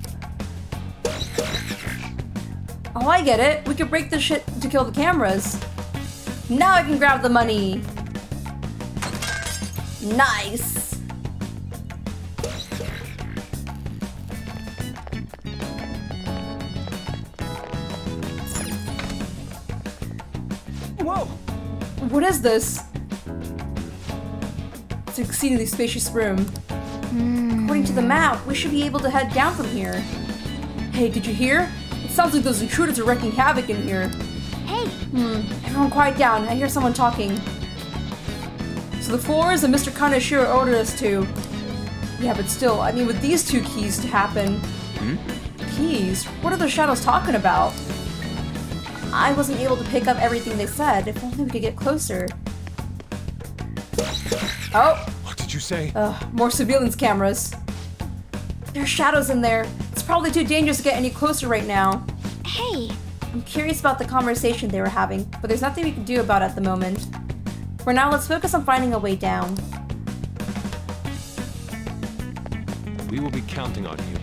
Oh, I get it. We could break this shit to kill the cameras. Now I can grab the money. Nice. Whoa! What is this? It's an exceedingly spacious room. According to the hmm. map, we should be able to head down from here. Hey, did you hear? It sounds like those intruders are wreaking havoc in here. Hey, Hmm, everyone quiet down. I hear someone talking. So the floors and Mr. Kaneshiro ordered us to. Yeah, but still, I mean, with these two keys to happen. Keys? What are the shadows talking about? I wasn't able to pick up everything they said. If only we could get closer. Oh, What did you say? Ugh, more surveillance cameras. There are shadows in there. It's probably too dangerous to get any closer right now. hey. I'm curious about the conversation they were having, but there's nothing we can do about it at the moment. For now, let's focus on finding a way down. We will be counting on you.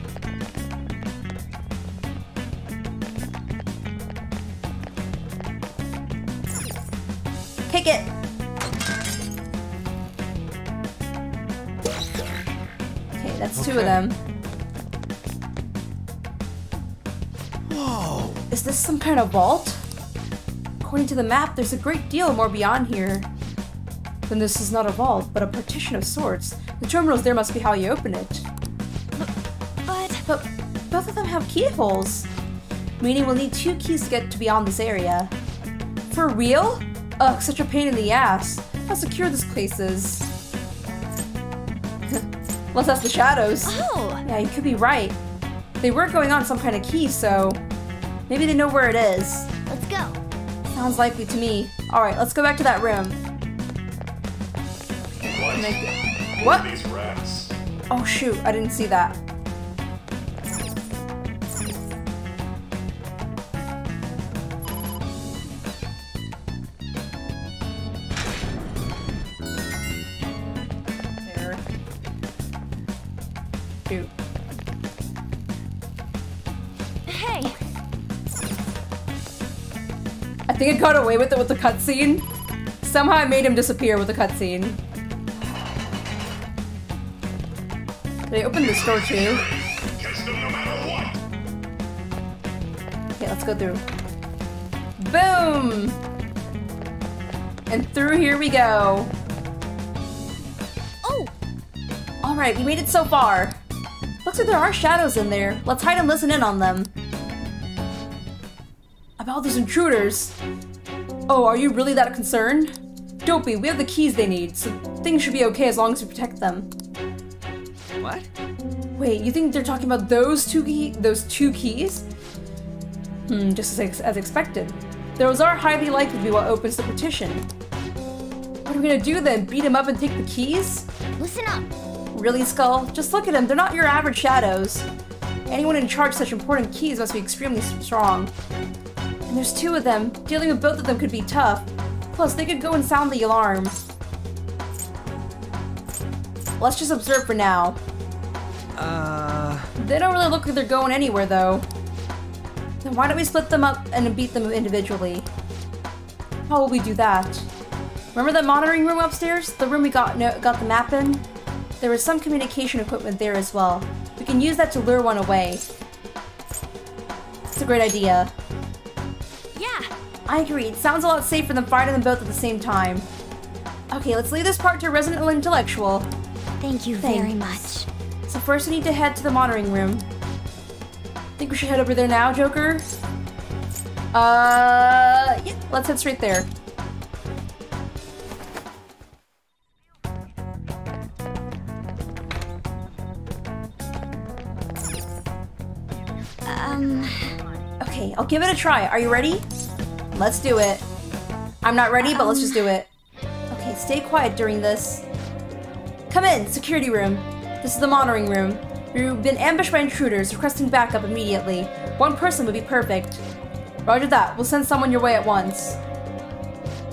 Kick it! Okay, that's two of them. Is this some kind of vault? According to the map, there's a great deal more beyond here. Then this is not a vault, but a partition of sorts. The terminals there must be how you open it. But But both of them have keyholes. Meaning we'll need two keys to get to beyond this area. For real? Ugh, such a pain in the ass. How secure this place is. [LAUGHS] Let's ask the shadows. oh, Yeah, you could be right. They were going on some kind of key, so maybe they know where it is. Let's go. Sounds likely to me. Alright, let's go back to that room. What? These rats. Oh shoot, I didn't see that. Think it got away with it with the cutscene. Somehow I made him disappear with the cutscene. They opened this door too. Okay, let's go through. Boom! And through here we go. Oh, Alright, we made it so far. Looks like there are shadows in there. Let's hide and listen in on them. About those intruders. Oh, are you really that concerned? Don't be, we have the keys they need, so things should be okay as long as we protect them. What? Wait, you think they're talking about those two key those two keys? Hmm, just as, ex- as expected. Those are highly likely to be what opens the partition. What are we gonna do then? Beat him up and take the keys? listen up. Really, Skull? Just look at them. They're not your average shadows. Anyone in charge of such important keys must be extremely strong. And there's two of them. Dealing with both of them could be tough. Plus, they could go and sound the alarm. Let's just observe for now. Uh. They don't really look like they're going anywhere, though. Then why don't we split them up and beat them individually? How will we do that? Remember that monitoring room upstairs? The room we got no, got the map in? There was some communication equipment there as well. We can use that to lure one away. It's a great idea. I agree. It sounds a lot safer than fighting them both at the same time. Okay, let's leave this part to a resident intellectual. Thank you very much. So first we need to head to the monitoring room. I think we should head over there now, Joker? Uh, yeah, let's head straight there. Um. Okay, I'll give it a try. Are you ready? Let's do it. I'm not ready, but let's just do it. Okay, stay quiet during this. Come in, security room. This is the monitoring room. We've been ambushed by intruders, requesting backup immediately. One person would be perfect. Roger that. We'll send someone your way at once.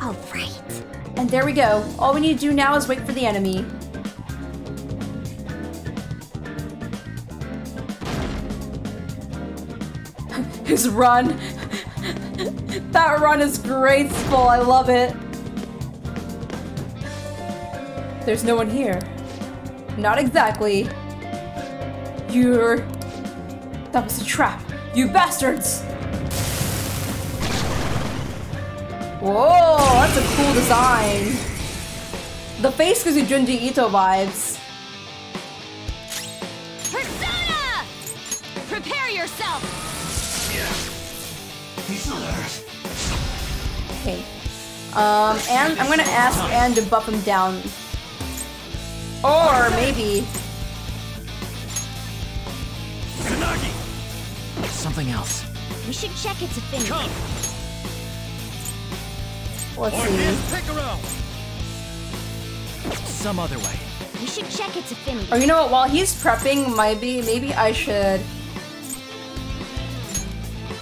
All right. And there we go. All we need to do now is wait for the enemy. [LAUGHS] His run. That run is graceful. I love it. There's no one here. Not exactly. You're... That was a trap. You bastards! Whoa, that's a cool design. The face gives you Junji Ito vibes. Persona! Prepare yourself! He's not hurt. Okay. Um, and I'm gonna ask Ann to buff him down. Or maybe. Kanagi! Something else. We should check its affinity. Come! Let's Or see. Miss Some other way. We should check its affinity. Or you know what? While he's prepping, maybe maybe I should.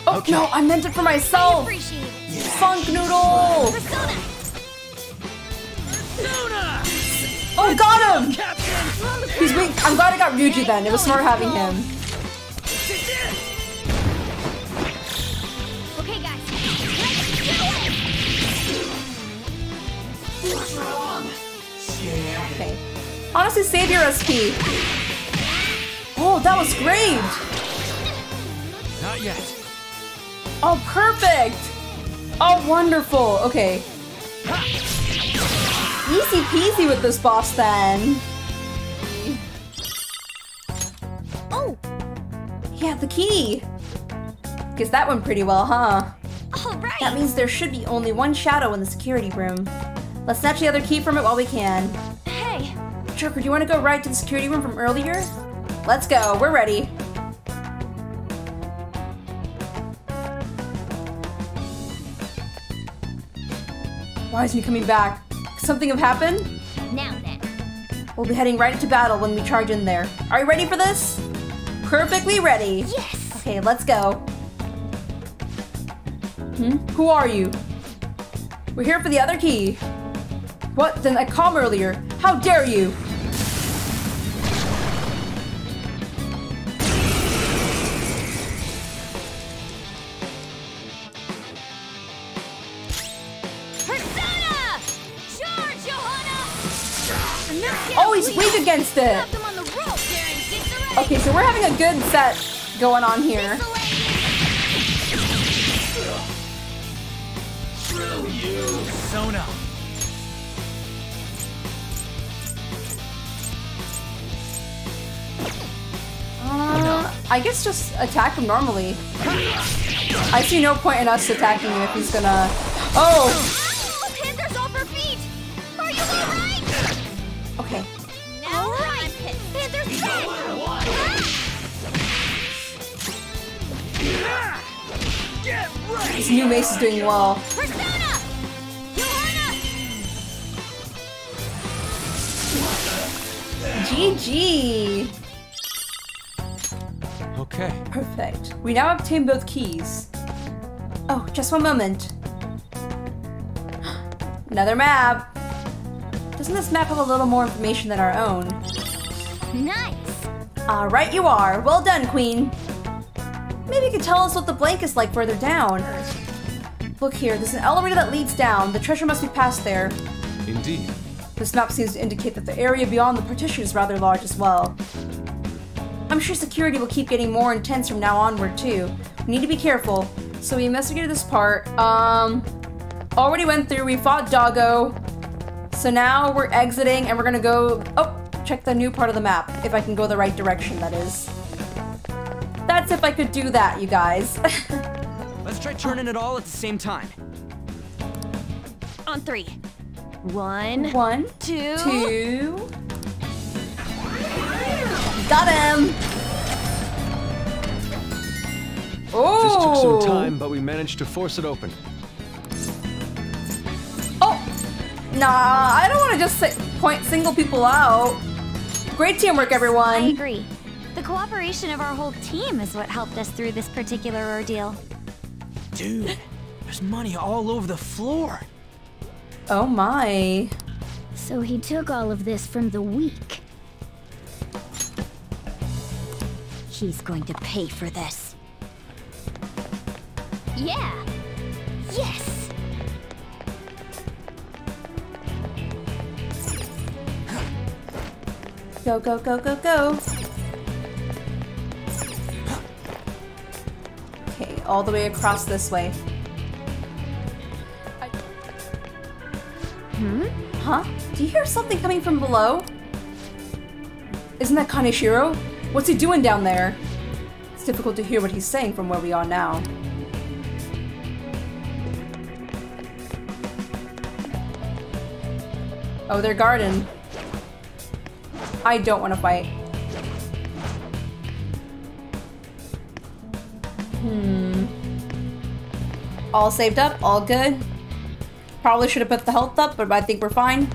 Oh Okay. no! I meant it for myself. Appreciate it. Funk noodle. Persona! Luna! Oh, got him. Captain! He's weak. I'm glad I got Ryuji then. It was smart having him. Okay, guys. Let's do it! Okay. Honestly, save your SP. Oh, that was great. Not yet. Oh, perfect. Oh, wonderful. Okay. Easy peasy with this boss then. Oh, Yeah, the key. Guess that went pretty well, huh? all right. That means there should be only one shadow in the security room. Let's snatch the other key from it while we can. Hey, Joker, do you want to go right to the security room from earlier? Let's go. We're ready. Why isn't he coming back? Could something have happened? now then. We'll be heading right into battle when we charge in there. Are you ready for this? Perfectly ready. Yes! Okay, let's go. Hmm? Who are you? We're here for the other key. What? Then I called earlier. How dare you? And disarray. Okay, so we're having a good set going on here. Sona! Uh, I guess just attack him normally. I see no point in us attacking him if he's gonna. Oh, back! This new mace is doing well. GG! Okay. Perfect. We now obtain both keys. Oh, just one moment. [GASPS] Another map! Doesn't this map have a little more information than our own? Nice! Alright, you are. Well done, Queen. Maybe you could tell us what the blank is like further down. Look here, there's an elevator that leads down. The treasure must be past there. Indeed. This map seems to indicate that the area beyond the partition is rather large as well. I'm sure security will keep getting more intense from now onward too. We need to be careful. So we investigated this part. Um, already went through. We fought Doggo. So now we're exiting and we're gonna go. Oh, check the new part of the map. If I can go the right direction, that is. That's if I could do that, you guys. [LAUGHS] Let's try turning it all at the same time. On three. One, One, two, two. Got him. Oh! This took some oh. time, but we managed to force it open. Oh! Nah, I don't want to just point single people out. Great teamwork, everyone. I agree. The cooperation of our whole team is what helped us through this particular ordeal. Dude, there's money all over the floor. Oh my. So he took all of this from the weak. He's going to pay for this. Yeah. Yes. Go, go, go, go, go. All the way across this way. Hmm? Huh? Do you hear something coming from below? Isn't that Kaneshiro? What's he doing down there? It's difficult to hear what he's saying from where we are now. Oh, their garden. I don't want to fight. Hmm. All saved up, all good. Probably should have put the health up, but I think we're fine.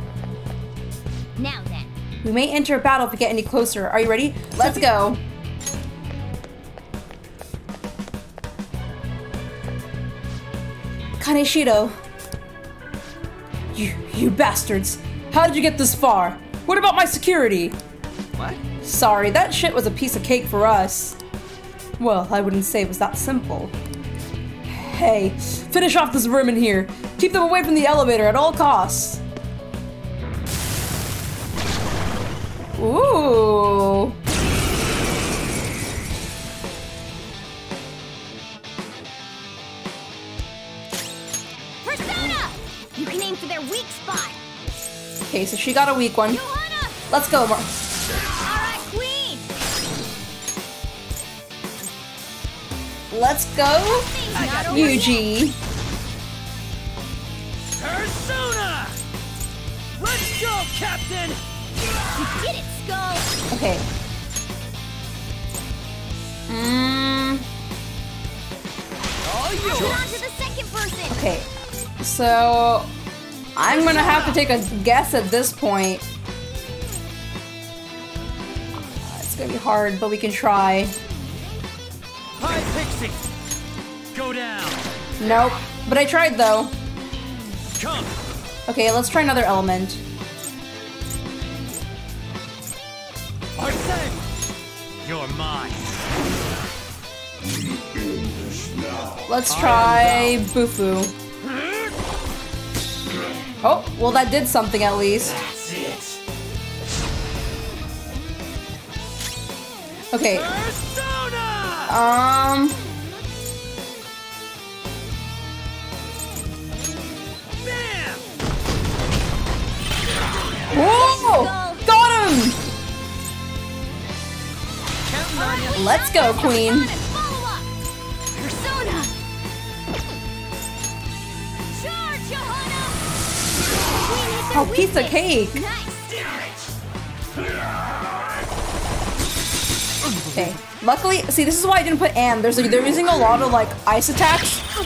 Now then. We may enter a battle if we get any closer. Are you ready? Let's go. Kaneshiro. You, you bastards. How did you get this far? What about my security? What? Sorry, that shit was a piece of cake for us. Well, I wouldn't say it was that simple. Hey, finish off this vermin here. Keep them away from the elevator at all costs. Ooh. Persona! You can aim for their weak spot. Okay, so she got a weak one. Let's go, Mar- Let's go, Not Yuji. Persona! Let's go, Captain! You did it, Skull! Okay. Mm, All yours! On to the second person! okay. So I'm gonna have to take a guess at this point. Uh, It's gonna be hard, but we can try. Go down! Nope. But I tried though. Come! Okay, let's try another element. Arsene! You're mine! Let's try Bufu. Oh, well that did something at least. Okay, um... Whoa! Got him! Let's go, Queen. Oh, piece of cake. Okay. Luckily, see, this is why I didn't put and. There's like, they're using a lot of like ice attacks. How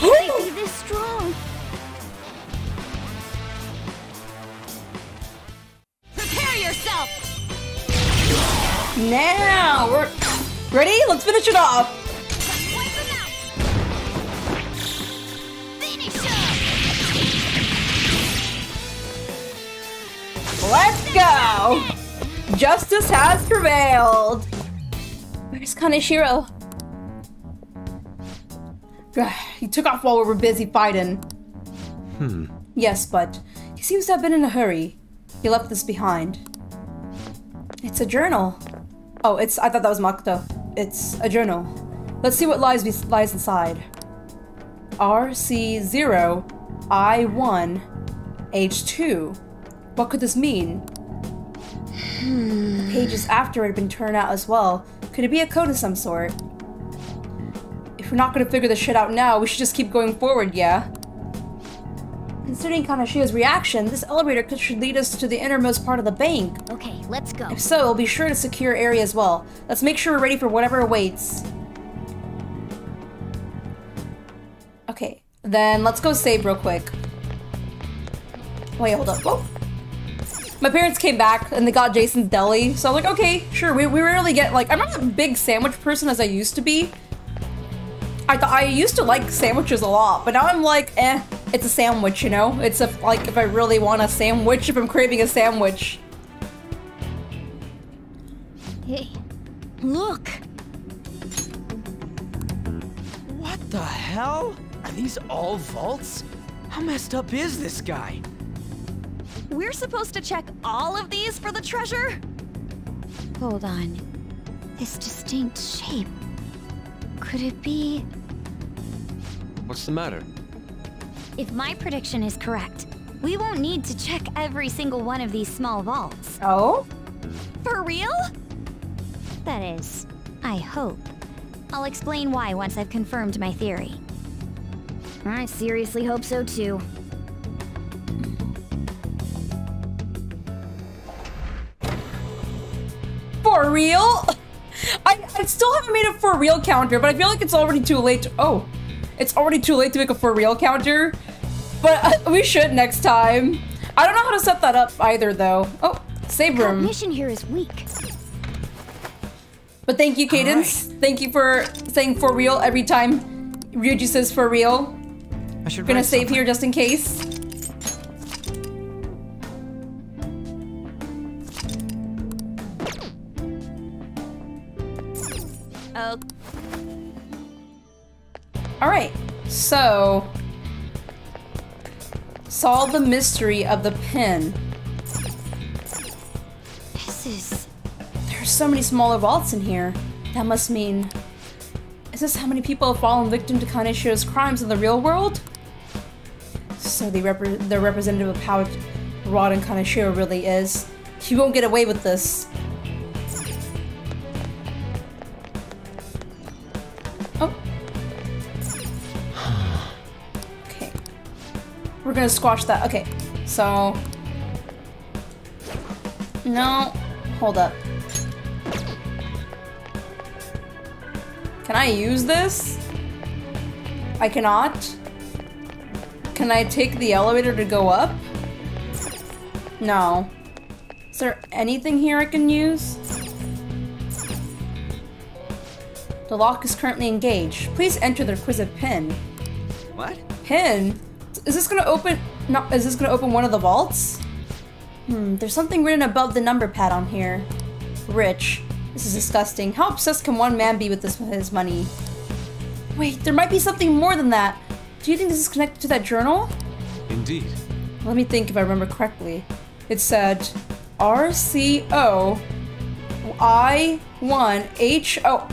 Now we're ready. Let's finish it off. Wipe them out! Finish! Let's go. Justice has prevailed. Where's Kaneshiro? Gah, He took off while we were busy fighting. Hmm. Yes, but he seems to have been in a hurry. He left this behind. It's a journal. Oh, it's. I thought that was Makoto. It's a journal. Let's see what lies lies inside. RC0 I1 H2. What could this mean? The hmm. pages after it had been turned out as well. Could it be a code of some sort? If we're not gonna figure this shit out now, we should just keep going forward, yeah? Considering Kaneshiro's reaction, this elevator could should lead us to the innermost part of the bank. Okay, let's go. If so, we'll be sure to secure area as well. Let's make sure we're ready for whatever awaits. Okay, then let's go save real quick. Wait, hold up. Whoa. My parents came back and they got Jason's Deli, so I'm like, okay, sure. We, we rarely get like I'm not a big sandwich person as I used to be. I thought I used to like sandwiches a lot, but now I'm like, eh, it's a sandwich, you know? It's a, like if I really want a sandwich, if I'm craving a sandwich. Hey, look! What the hell? Are these all vaults? How messed up is this guy? We're supposed to check all of these for the treasure? Hold on. This distinct shape. Could it be... What's the matter? If my prediction is correct, we won't need to check every single one of these small vaults. Oh? For real? That is, I hope. I'll explain why once I've confirmed my theory. I seriously hope so too. For real? I, I still haven't made a for real counter, but I feel like it's already too late to- Oh. It's already too late to make a for real counter. But uh, [LAUGHS] we should next time. I don't know how to set that up either, though. Oh, save room. Cognition here is weak. But thank you, Cadence. Thank you for saying for real every time Ryuji says for real. I should We're Gonna save something. here just in case. Oh, Alright, so... Solve the mystery of the pin. This is... There are so many smaller vaults in here. That must mean... Is this how many people have fallen victim to Kaneshiro's crimes in the real world? So the, repre the representative of how rotten Kaneshiro really is. He won't get away with this. Oh. Okay. We're gonna squash that. Okay. So... No. Hold up. Can I use this? I cannot. Can I take the elevator to go up? No. Is there anything here I can use? The lock is currently engaged. Please enter the requisite pin. What? Pin? Is this gonna open? No, is this gonna open one of the vaults? Hmm, there's something written above the number pad on here. Rich. This is disgusting. How obsessed can one man be with this his money? Wait, there might be something more than that. Do you think this is connected to that journal? Indeed. Let me think if I remember correctly. It said RCO I1HO.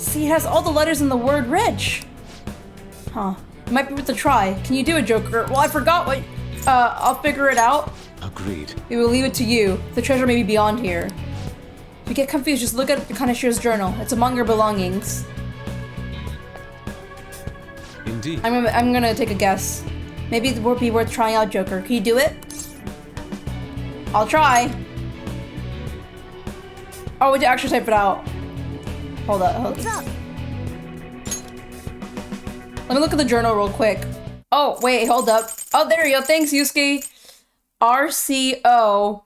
See, it has all the letters in the word rich. Huh. It might be worth a try. Can you do it, Joker? Well, I forgot what. Uh, I'll figure it out. Agreed. We will leave it to you. The treasure may be beyond here. If you get confused, just look at Kaneshiro's journal. It's among your belongings. Indeed. I'm gonna, I'm gonna take a guess. Maybe it would be worth trying out, Joker. Can you do it? I'll try. Oh, we did actually type it out. Hold up. Hold up. Let me look at the journal real quick. Oh, wait, hold up. Oh, there you go. Thanks, Yusuke. RCO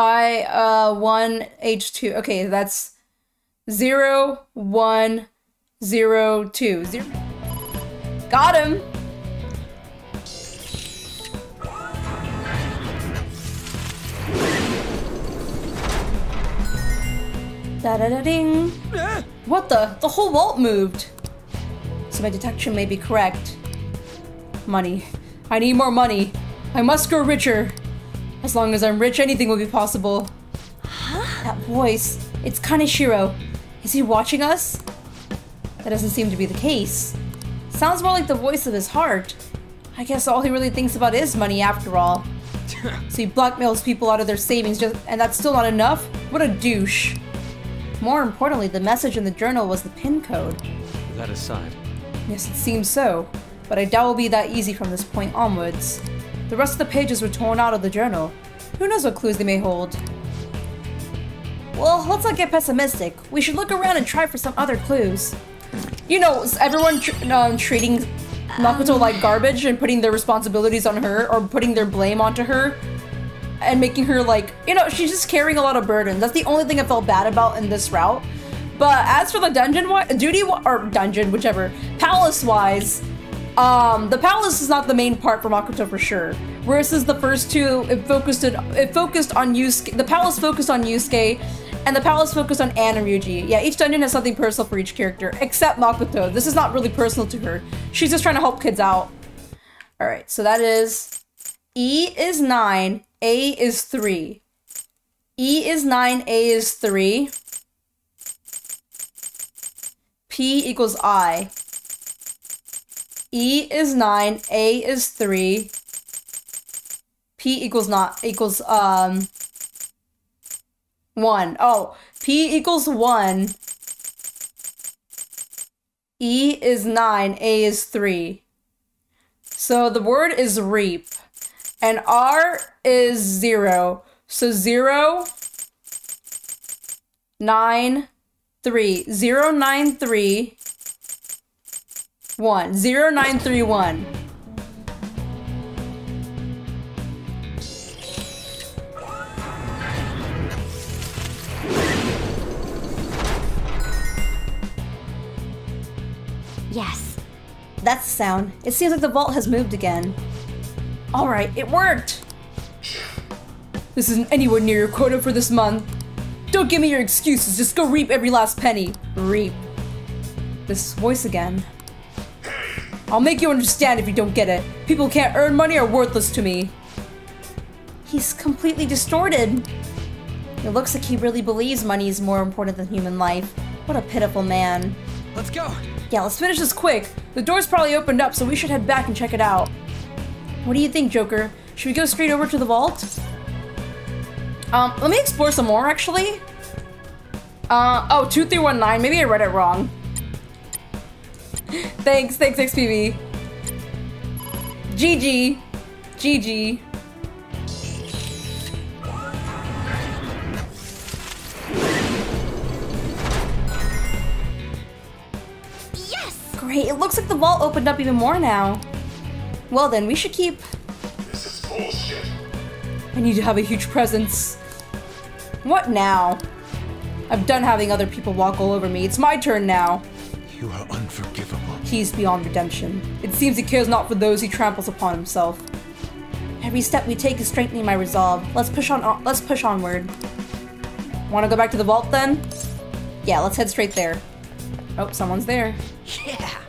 I uh one H two. Okay, that's zero one zero two zero. Got him. Da da da ding. What the? The whole vault moved. So my detection may be correct. Money. I need more money. I must grow richer. As long as I'm rich, anything will be possible. That voice. It's Kaneshiro. Is he watching us? That doesn't seem to be the case. Sounds more like the voice of his heart. I guess all he really thinks about is money after all. [LAUGHS] so he blackmails people out of their savings just and that's still not enough? What a douche. More importantly, the message in the journal was the pin code. That aside, Yes, it seems so, but I doubt it will be that easy from this point onwards. The rest of the pages were torn out of the journal. Who knows what clues they may hold? Well, let's not get pessimistic. We should look around and try for some other clues. you know, everyone tr um, treating Makoto like garbage and putting their responsibilities on her or putting their blame onto her and making her like, you know, she's just carrying a lot of burden. That's the only thing I felt bad about in this route. But as for the dungeon, duty or dungeon, whichever, palace wise, um, the palace is not the main part for Makoto for sure. Whereas the first two, it focused it, it focused on Yusuke. The palace focused on Yusuke, and the palace focused on Ann and Ryuji. Yeah, each dungeon has something personal for each character, except Makoto. This is not really personal to her. She's just trying to help kids out. All right, so that is E is nine, A is three. E is nine, A is three. P equals I. E is 9, A is 3, P equals not, equals, um, 1. Oh, P equals 1, E is 9, A is 3. So the word is reap, and R is 0. So 0, 9, 3. 0, 9, 3 one zero nine three one. Yes. That's the sound. It seems like the vault has moved again. Alright, it worked! This isn't anywhere near your quota for this month. Don't give me your excuses, just go reap every last penny. Reap. This voice again. I'll make you understand if you don't get it. People who can't earn money are worthless to me. He's completely distorted. It looks like he really believes money is more important than human life. What a pitiful man. Let's go. Yeah, let's finish this quick. The door's probably opened up, so we should head back and check it out. What do you think, Joker? Should we go straight over to the vault? Um, let me explore some more, actually. Uh, oh, 2319. Maybe I read it wrong. [LAUGHS] thanks, thanks, XPV. GG. GG. Yes! Great, it looks like the vault opened up even more now. Well then, we should keep... This is bullshit. I need to have a huge presence. What now? I'm done having other people walk all over me. It's my turn now. You are unforgivable. He's beyond redemption. It seems he cares not for those he tramples upon himself. Every step we take is strengthening my resolve. Let's push on. Uh, let's push onward. Want to go back to the vault then? Yeah, let's head straight there. Oh, someone's there. Yeah.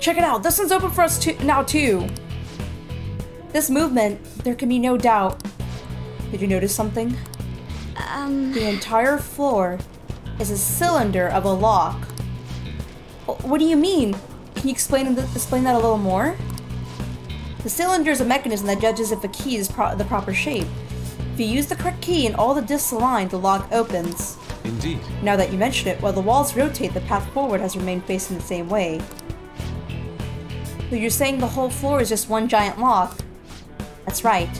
Check it out. This one's open for us too now too. This movement, there can be no doubt. Did you notice something? Um. The entire floor is a cylinder of a lock. What do you mean? Can you explain explain that a little more? The cylinder is a mechanism that judges if a key is pro the proper shape. If you use the correct key and all the discs align, the lock opens. Indeed. Now that you mention it, while the walls rotate, the path forward has remained facing the same way. So you're saying the whole floor is just one giant lock? That's right.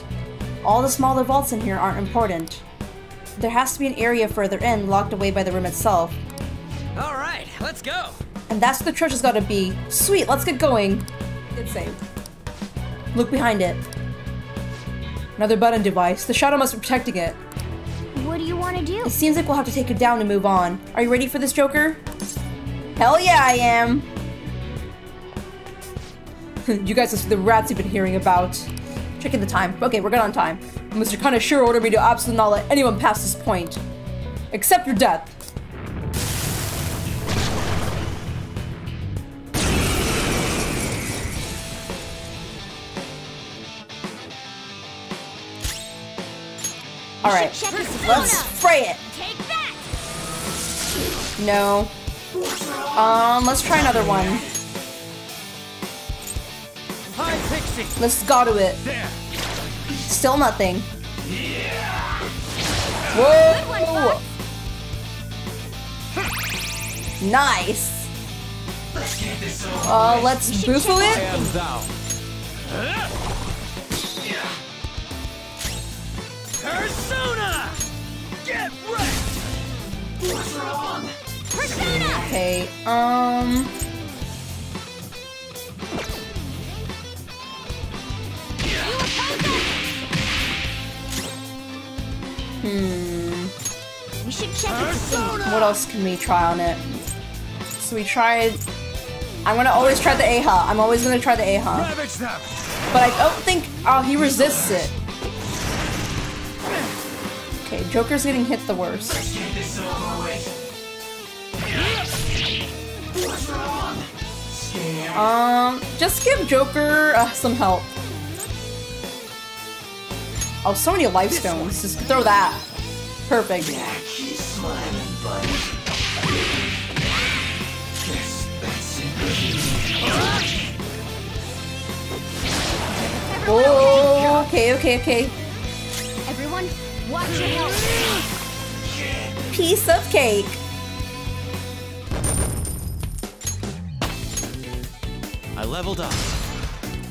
All the smaller vaults in here aren't important. There has to be an area further in, locked away by the room itself. All right, let's go. And that's what the treasure's gotta be. Sweet, let's get going. Get saved. Look behind it. Another button device. The shadow must be protecting it. What do you want to do? It seems like we'll have to take it down to move on. Are you ready for this, Joker? Hell yeah, I am! You guys are the rats you've been hearing about. Checking the time. Okay, we're good on time. Mr. Kaneshiro ordered me to absolutely not let anyone pass this point. Except your death. Alright, let's spray it. No. Um, let's try another one. Let's go to it. Still nothing. Whoa! Nice. Uh, let's Bufu it. Persona! Get! Persona! Okay, um... Hmm. We should check What else can we try on it? So we tried... I'm gonna always try the Aha. I'm always gonna try the Aha. But I don't think... Oh, he resists it. Okay, Joker's getting hit the worst. Um, just give Joker uh, some help. Oh, so many life stones. Just throw that. Perfect. Oh, okay, okay, okay. Everyone, watch your health. Piece of cake. I leveled up.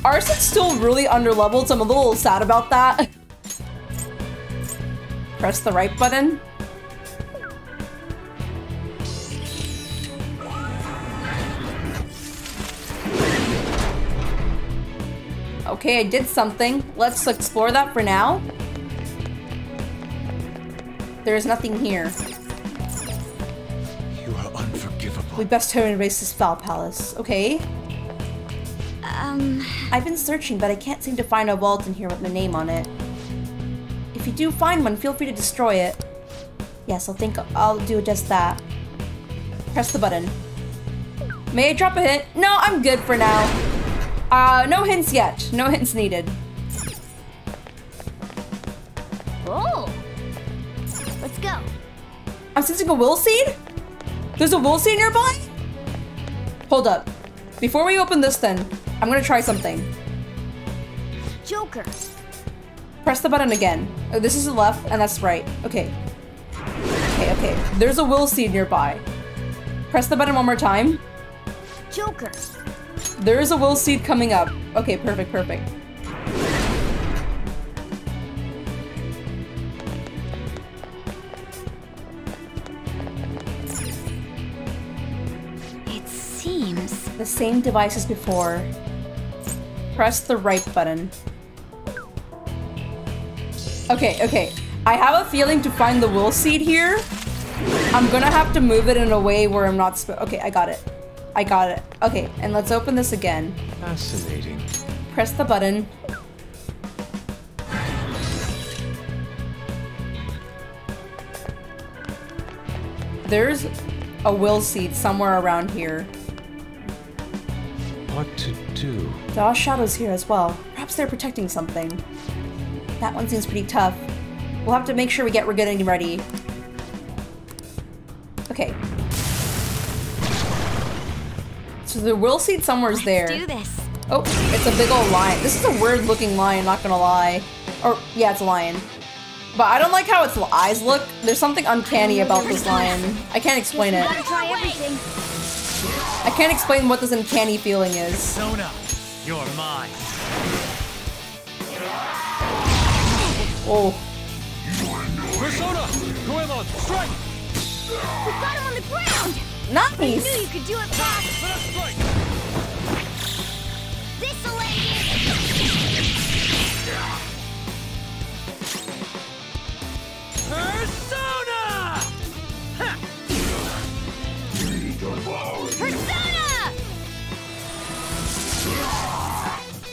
Arsene's still really underleveled, so I'm a little sad about that. [LAUGHS] Press the right button. Okay, I did something. Let's explore that for now. There's nothing here. You are unforgivable. We best hurry and race this foul palace. Okay. Um, I've been searching, but I can't seem to find a vault in here with my name on it. If you do find one, feel free to destroy it. Yes, I'll think I'll do just that. Press the button. May I drop a hint? No, I'm good for now. Uh, no hints yet. No hints needed. Oh. Let's go. I'm sensing a will seed? There's a will seed nearby? Hold up. Before we open this then, I'm gonna try something. Joker. Press the button again. Oh, this is the left and that's right. Okay. Okay, okay. There's a will seed nearby. Press the button one more time. Joker. There is a will seed coming up. Okay, perfect, perfect. it seems... The same device as before. Press the right button. Okay, okay. I have a feeling to find the will seed here. I'm gonna have to move it in a way where I'm not sp- Okay, I got it. I got it. Okay, and let's open this again. Fascinating. Press the button. There's a will seed somewhere around here. What to do? There are shadows here as well. Perhaps they're protecting something. That one seems pretty tough. We'll have to make sure we get we're getting ready. Okay. So the will seed somewhere's there. do this. Oh, it's a big old lion. This is a weird looking lion, not gonna lie. Or, yeah, it's a lion. But I don't like how its eyes look. There's something uncanny oh, about this lion. I can't explain it. Gotta try everything. I can't explain what this uncanny feeling is. Sona, you're mine. Oh. Persona, Goemon, strike! We got him on the ground. Nice! I knew you could do it fast. Let us strike! This'll end it. Persona! Persona!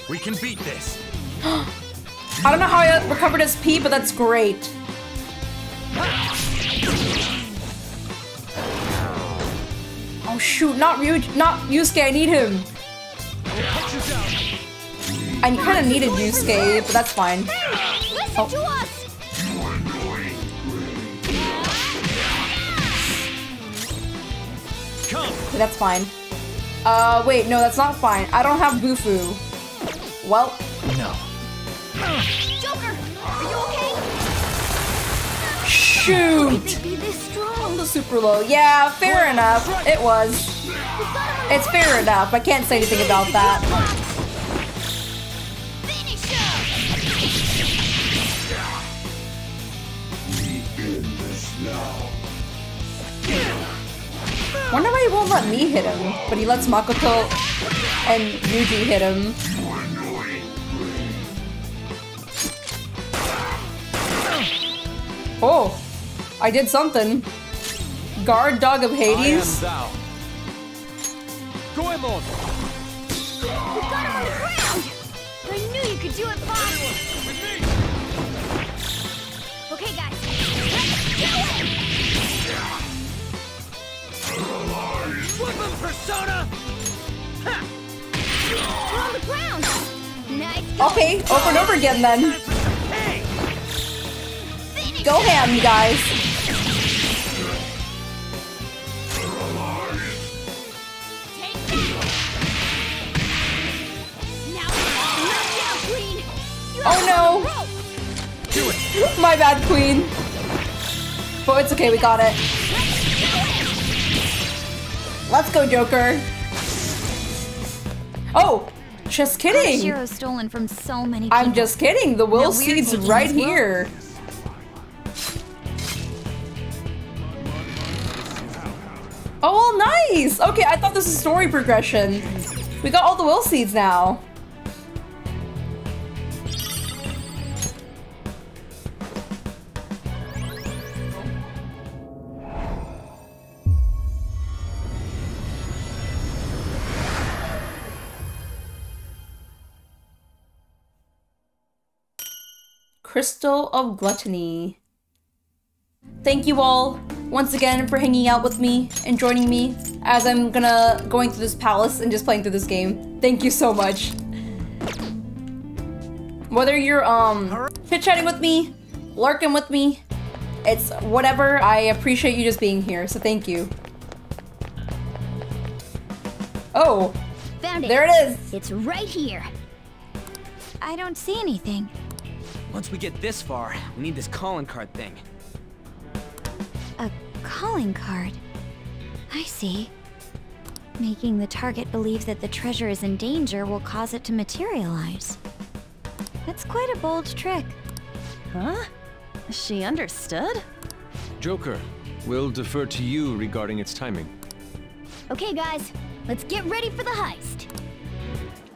We can beat this. [GASPS] [GASPS] [GASPS] I don't know how I recovered his P, but that's great. Oh shoot, not Ryu, not Yusuke, I need him. Punch you down. I kind of needed Yusuke, but that's fine. Oh. to us. Come. Okay, that's fine. Uh, wait, no, that's not fine. I don't have Bufu. Well, No. Joker, are you okay? shoot! They'd be this strong. The super low. Yeah, fair enough. It was. We got him on the It's fair enough. I can't say anything about that. Wonder why he won't let me hit him, but he lets Makoto and Yuji hit him. Oh, I did something. Guard dog of Hades? thou. Goemon! We got him on the ground! I knew you could do it, Bob! Okay, guys. Let's do! Flip him, Persona! We're on the ground! Nice. Okay, over and over again then. Go ham, you guys. Take that! Now, knock down, Queen! You have Oh, us on the Do it! My bad, queen. But it's okay, we got it. Let's go, Joker. Oh, just kidding. Shiro's stolen from so many people. I'm just kidding. The will No, seed's right here. will. Oh, well, nice. Okay, I thought this was story progression. We got all the will seeds now. Crystal of Gluttony. Thank you all once again for hanging out with me and joining me as I'm gonna going through this palace and just playing through this game. Thank you so much. Whether you're um chit-chatting with me, lurking with me, it's whatever, I appreciate you just being here, so thank you. Oh, Found it. there it is. It's right here. I don't see anything. Once we get this far, we need this calling card thing. A calling card. I see. Making the target believe that the treasure is in danger will cause it to materialize. That's quite a bold trick. Huh? She understood? Joker, we'll defer to you regarding its timing. Okay, guys. Let's get ready for the heist.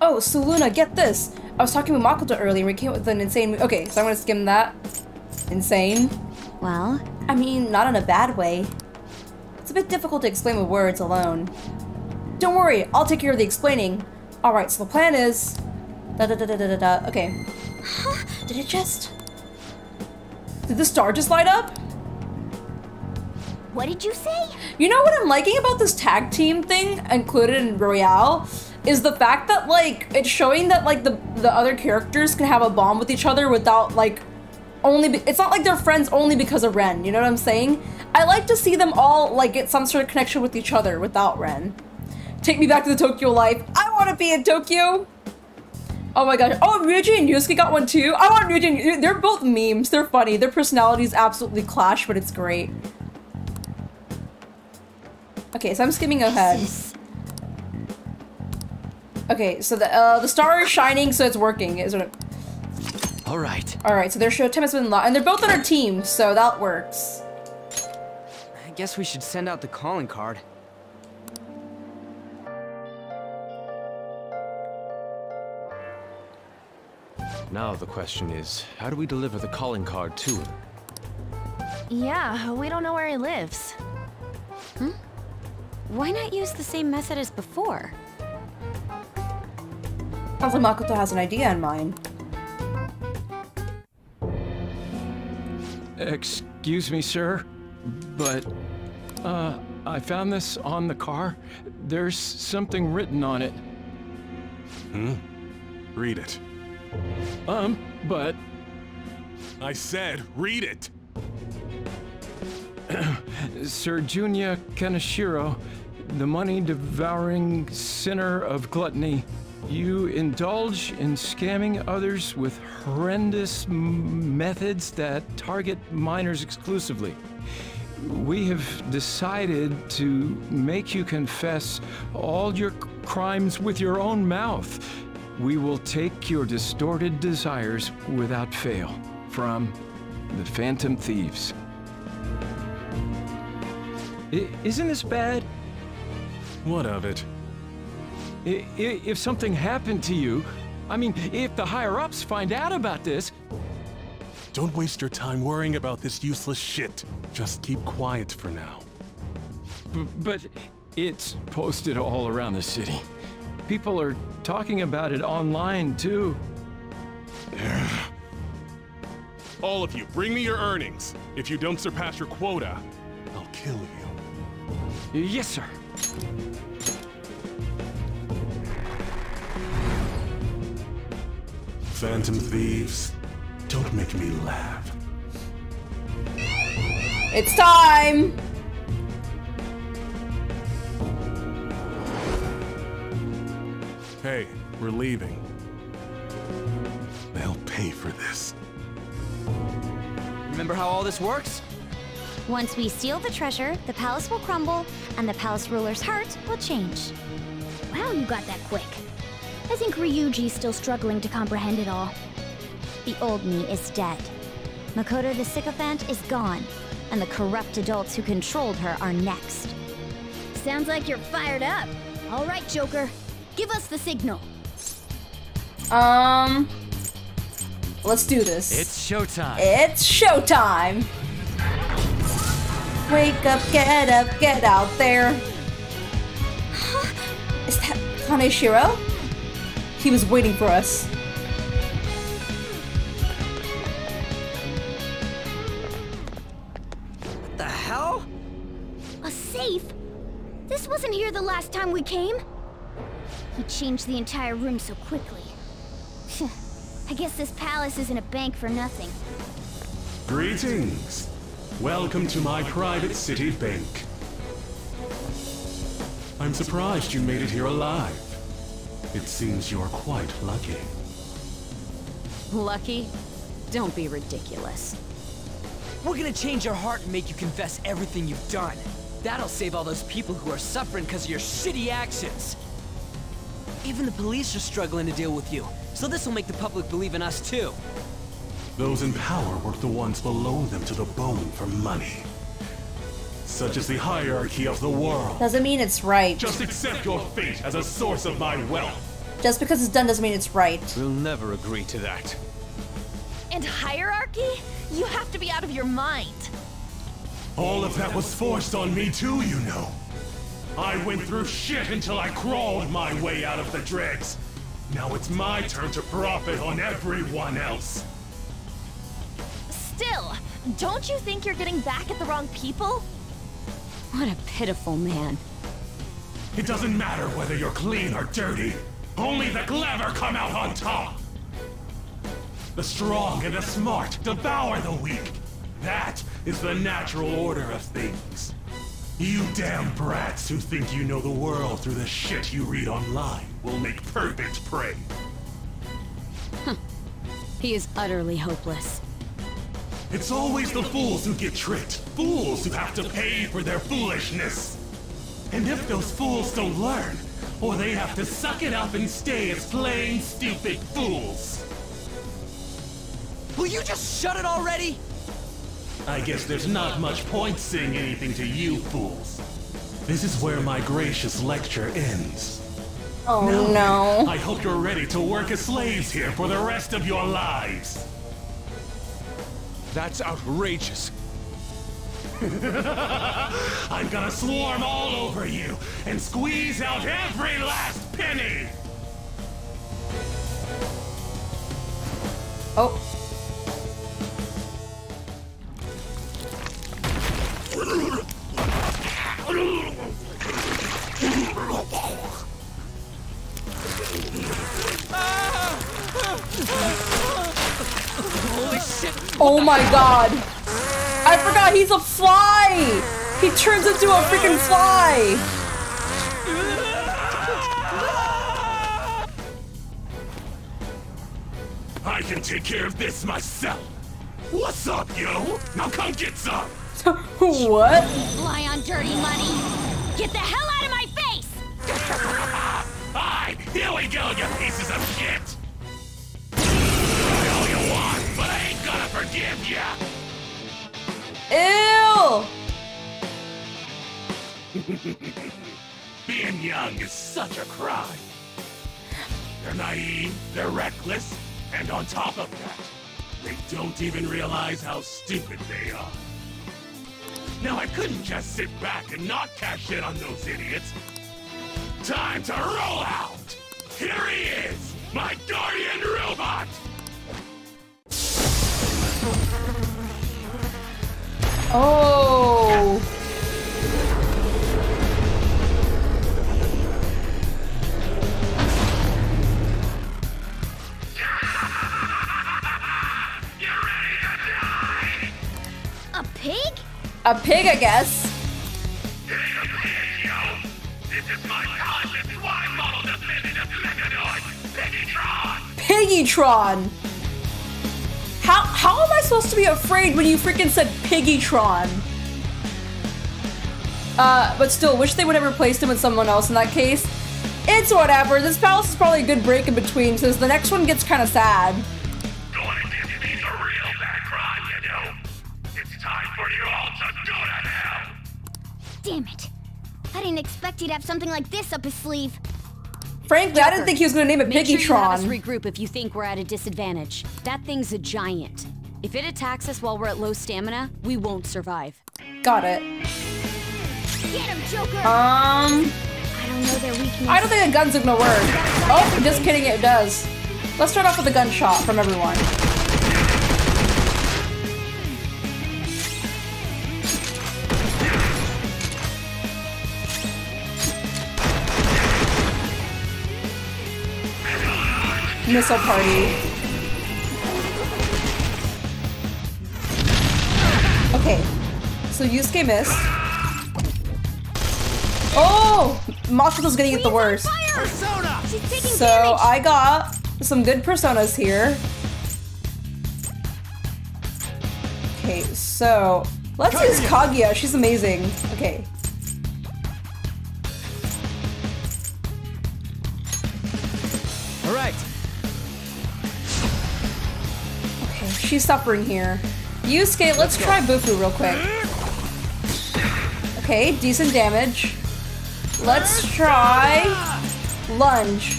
Oh, so Luna, get this. I was talking with Makoto earlier. And we came up with an insane. Okay, so I'm gonna skim that. Insane. Well, I mean, not in a bad way. It's a bit difficult to explain with words alone. Don't worry, I'll take care of the explaining. Alright, so the plan is. Da da da da da da da. Okay. Huh? Did it just. Did the star just light up? What did you say? You know what I'm liking about this tag team thing included in Royal? Is the fact that, like, it's showing that, like, the, the other characters can have a bond with each other without, like, only be- it's not like they're friends only because of Ren, you know what I'm saying? I like to see them all like get some sort of connection with each other without Ren. Take me back to the Tokyo life. I want to be in Tokyo. Oh my gosh. Oh, Ryuji and Yusuke got one too. I want Ryuji and they're both memes. They're funny. Their personalities absolutely clash, but it's great. Okay, so I'm skimming ahead. Okay, so the uh, the star is shining, so it's working. Is it- All right. All right, so their show time has been locked, and they're both on our team, so that works. I guess we should send out the calling card. Now the question is, how do we deliver the calling card to him? Yeah, we don't know where he lives. Hmm? Why not use the same method as before? Sounds like Makoto has an idea in mind. Excuse me, sir, but uh, I found this on the car. There's something written on it. Hmm? Read it. Um, but I said, read it! [CLEARS THROAT] Sir Junya Kaneshiro, the money-devouring sinner of gluttony, you indulge in scamming others with horrendous m- methods that target minors exclusively. We have decided to make you confess all your c- crimes with your own mouth. We will take your distorted desires without fail from the Phantom Thieves. I- isn't this bad? What of it? If something happened to you, I mean, if the higher ups find out about this, Don't waste your time worrying about this useless shit. Just keep quiet for now. B- but it's posted all around the city. People are talking about it online, too. [SIGHS] All of you, bring me your earnings. If you don't surpass your quota, I'll kill you. Yes, sir. Phantom thieves, don't make me laugh. It's time! Hey, we're leaving. They'll pay for this. Remember how all this works? Once we steal the treasure, the palace will crumble, and the palace ruler's heart will change. Wow, you got that quick. I think Ryuji's still struggling to comprehend it all. The old me is dead. Makoto the sycophant is gone, and the corrupt adults who controlled her are next. Sounds like you're fired up. All right, Joker. Give us the signal. Um, let's do this. It's showtime. It's showtime. Wake up, get up, get out there. [SIGHS] Is that Kaneshiro? He was waiting for us. What the hell? A safe? This wasn't here the last time we came. He changed the entire room so quickly. [LAUGHS] I guess this palace isn't a bank for nothing. Greetings. Welcome to my private city bank. I'm surprised you made it here alive. It seems you're quite lucky. Lucky? Don't be ridiculous. We're gonna change your heart and make you confess everything you've done. That'll save all those people who are suffering because of your shitty actions. Even the police are struggling to deal with you, so this will make the public believe in us too. Those in power work the ones below them to the bone for money. Such is the hierarchy of the world. Doesn't mean it's right. Just accept your fate as a source of my wealth. Just because it's done doesn't mean it's right. We'll never agree to that. And hierarchy? You have to be out of your mind. All of that was forced on me too, you know. I went through shit until I crawled my way out of the dregs. Now it's my turn to profit on everyone else. Still, don't you think you're getting back at the wrong people? What a pitiful man. It doesn't matter whether you're clean or dirty. Only the clever come out on top. The strong and the smart devour the weak. That is the natural order of things. You damn brats who think you know the world through the shit you read online will make perfect prey. He is utterly hopeless. It's always the fools who get tricked. Fools who have to pay for their foolishness. And if those fools don't learn, or they have to suck it up and stay as plain stupid fools. Will you just shut it already? I guess there's not much point saying anything to you fools. This is where my gracious lecture ends. Oh Now, no. I hope you're ready to work as slaves here for the rest of your lives. That's outrageous. [LAUGHS] I'm gonna swarm all over you and squeeze out every last penny! Oh. [LAUGHS] Oh my god. I forgot he's a fly. He turns into a freaking fly. I can take care of this myself! What's up, yo? Now come get some! [LAUGHS] what? Fly on dirty money. Get the hell out of my face! [LAUGHS] Aye, here we go, you Ew. [LAUGHS] Being young is such a crime. They're naive, they're reckless, and on top of that, they don't even realize how stupid they are. Now I couldn't just sit back and not cash in on those idiots. Time to roll out! Here he is, my guardian robot! Oh. A pig? A pig, I guess. Piggytron! How how am I supposed to be afraid when you freaking said Piggytron? Uh, but still, wish they would have replaced him with someone else in that case. It's whatever. This palace is probably a good break in between, since the next one gets kind of sad. Damn it. I didn't expect he'd have something like this up his sleeve. Frankly, I didn't think he was gonna name it Make sure you have us regroup if you think we're at a disadvantage. That thing's a giant. If it attacks us while we're at low stamina, we won't survive. Got it. Get him, Joker! Um, I don't know their weakness. I don't think a gun's gonna work. Oh, just kidding, it does. Let's start off with a gunshot from everyone. Missile party. Okay, so Yusuke missed. Oh! Masako's gonna get the worst. Persona! She's taking So damage! I got some good personas here. Okay, so let's use Kaguya. She's amazing. Okay. All right. She's suffering here. Yusuke, let's try Bufu real quick. Okay, decent damage. Let's try lunge.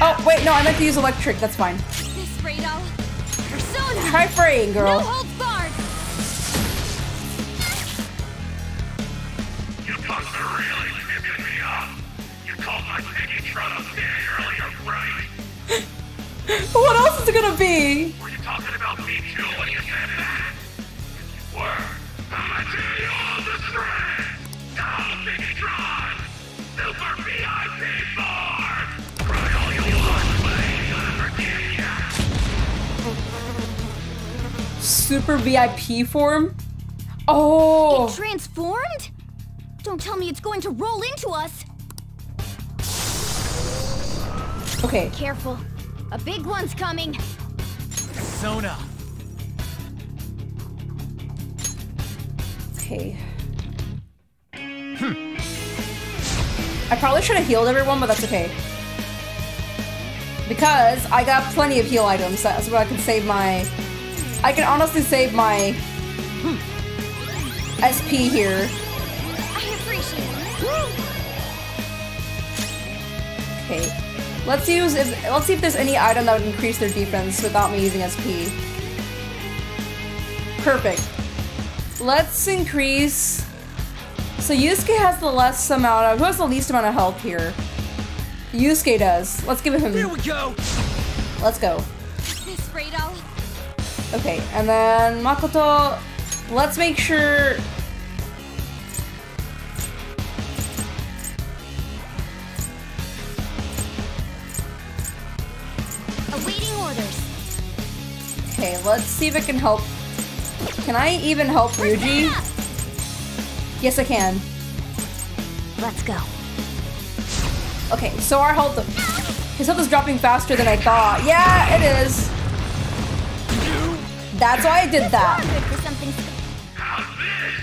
Oh, wait, no, I meant to use electric. That's fine. This Radal. Try fraying, girl. holds barred! You folks are really tipping me off. You called my Piggytron a pig earlier, right? [LAUGHS] What else is it gonna be? Super VIP form? Oh! It transformed? Don't tell me it's going to roll into us! Okay. Careful. A big one's coming. Persona. Okay. Hmm. I probably should have healed everyone, but that's okay. Because I got plenty of heal items. That's where I can save my... I can honestly save my... SP here. I appreciate it. Okay. Let's use... If, let's see if there's any item that would increase their defense without me using SP. Perfect. Let's increase... So Yusuke has the less amount of... Who has the least amount of health here? Yusuke does. Let's give it him... Here we go. Let's go. Okay, and then Makoto, let's make sure... Awaiting orders. Okay, let's see if it can help. Can I even help Ryuji? Yes, I can. Let's go. Okay, so our health... His health is dropping faster than I thought. Yeah, it is. That's why I did that. Good for something. How's this?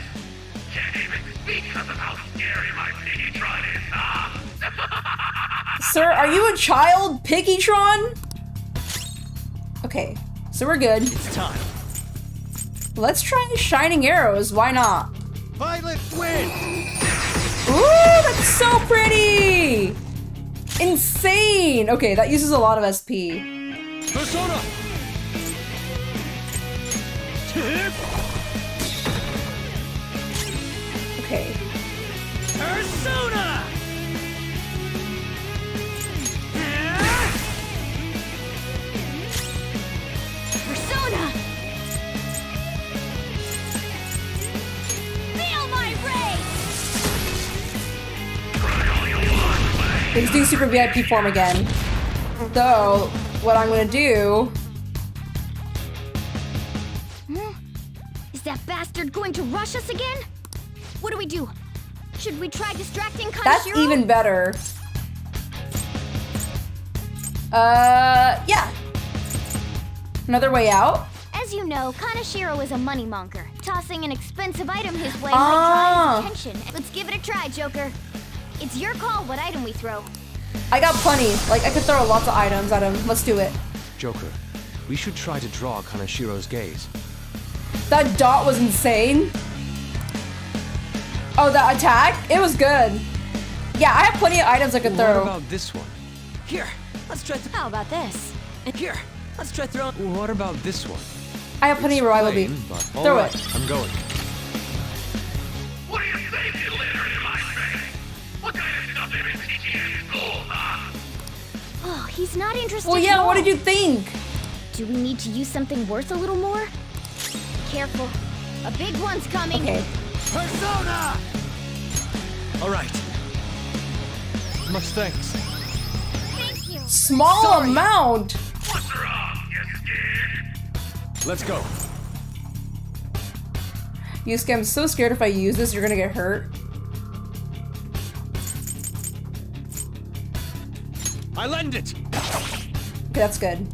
Can't even speak because of how scary my Piggytron is, huh? Sir, are you a child, Piggytron? Okay, so we're good. It's time. Let's try Shining Arrows, why not? Violet win. Ooh, that's so pretty! Insane! Okay, that uses a lot of SP. Persona. Okay. Persona! Persona! Feel my rage! He's doing super VIP form again. So, what I'm gonna do. Is that bastard going to rush us again? What do we do? Should we try distracting Kaneshiro? That's even better. Uh, yeah. Another way out? As you know, Kaneshiro is a moneymonger. Tossing an expensive item his way Ah. might draw his attention. Let's give it a try, Joker. It's your call what item we throw. I got plenty. Like, I could throw lots of items at him. Let's do it. Joker, we should try to draw Kaneshiro's gaze. That dot was insane. Oh, that attack? It was good. Yeah, I have plenty of items I could What throw. about this one? Here, let's try. How about this? And here, let's try throwing. What about this one? I have plenty of rival beat. Plain, but Throw right, it. I'm going. What do you think you littered in my face? What kind of stuff have been teaching in school, huh? Oh, he's not interested. Well, yeah, what did you think? Do we need to use something worth a little more? Careful. A big one's coming. Okay. Persona! All right. Much thanks. Thank you. Small amount. What's wrong? You? Let's go. Yusuke, I'm so scared if I use this, you're gonna get hurt. I lend it. Okay, that's good.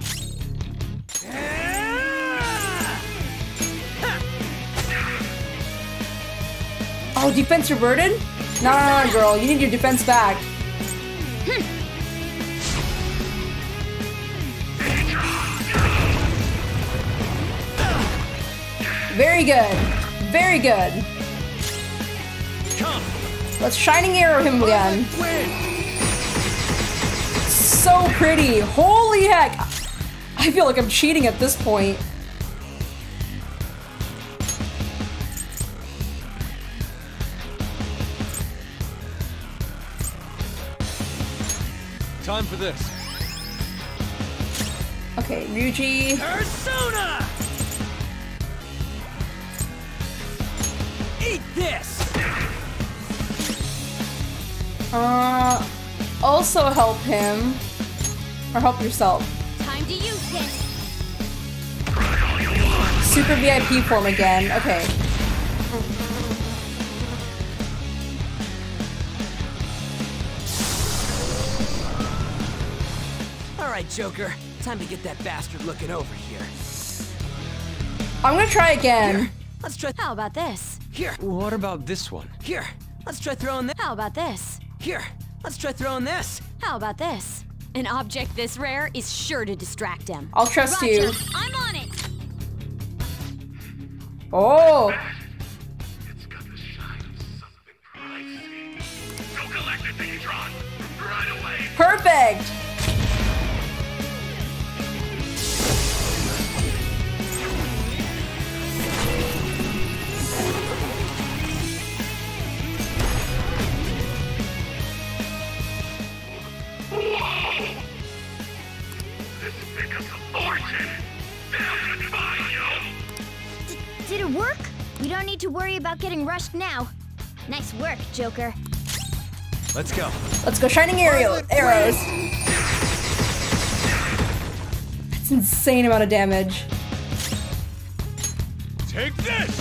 Oh, defense reverted? No, no, no, girl. You need your defense back. Very good. Very good. Let's shining arrow him again. So pretty. Holy heck. I feel like I'm cheating at this point. This. Okay, Ryuji. Persona! Eat this! Uh, also help him. Or help yourself. Time to use this! Super VIP form again. Okay. Joker. Time to get that bastard looking over here. I'm gonna try again. Let's try. How about this? Here, What about this one? here. Let's try throwing this. How about this? Here, let's try throwing this. How about this? An object this rare is sure to distract him. I'll trust Roger, you. I'm on it! Oh, It's worry about getting rushed now. Nice work, Joker. Let's go. Let's go shining arrow arrows. That's insane amount of damage. Take this!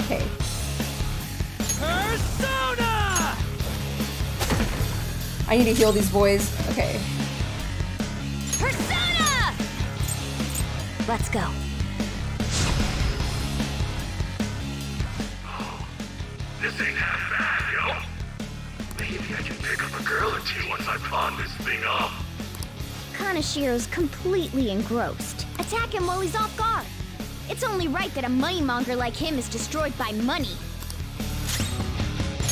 Okay. Persona! I need to heal these boys. Okay. Let's go. This ain't half bad, yo! Maybe I can pick up a girl or two once I pawn this thing off. Kaneshiro's completely engrossed. Attack him while he's off guard. It's only right that a moneymonger like him is destroyed by money.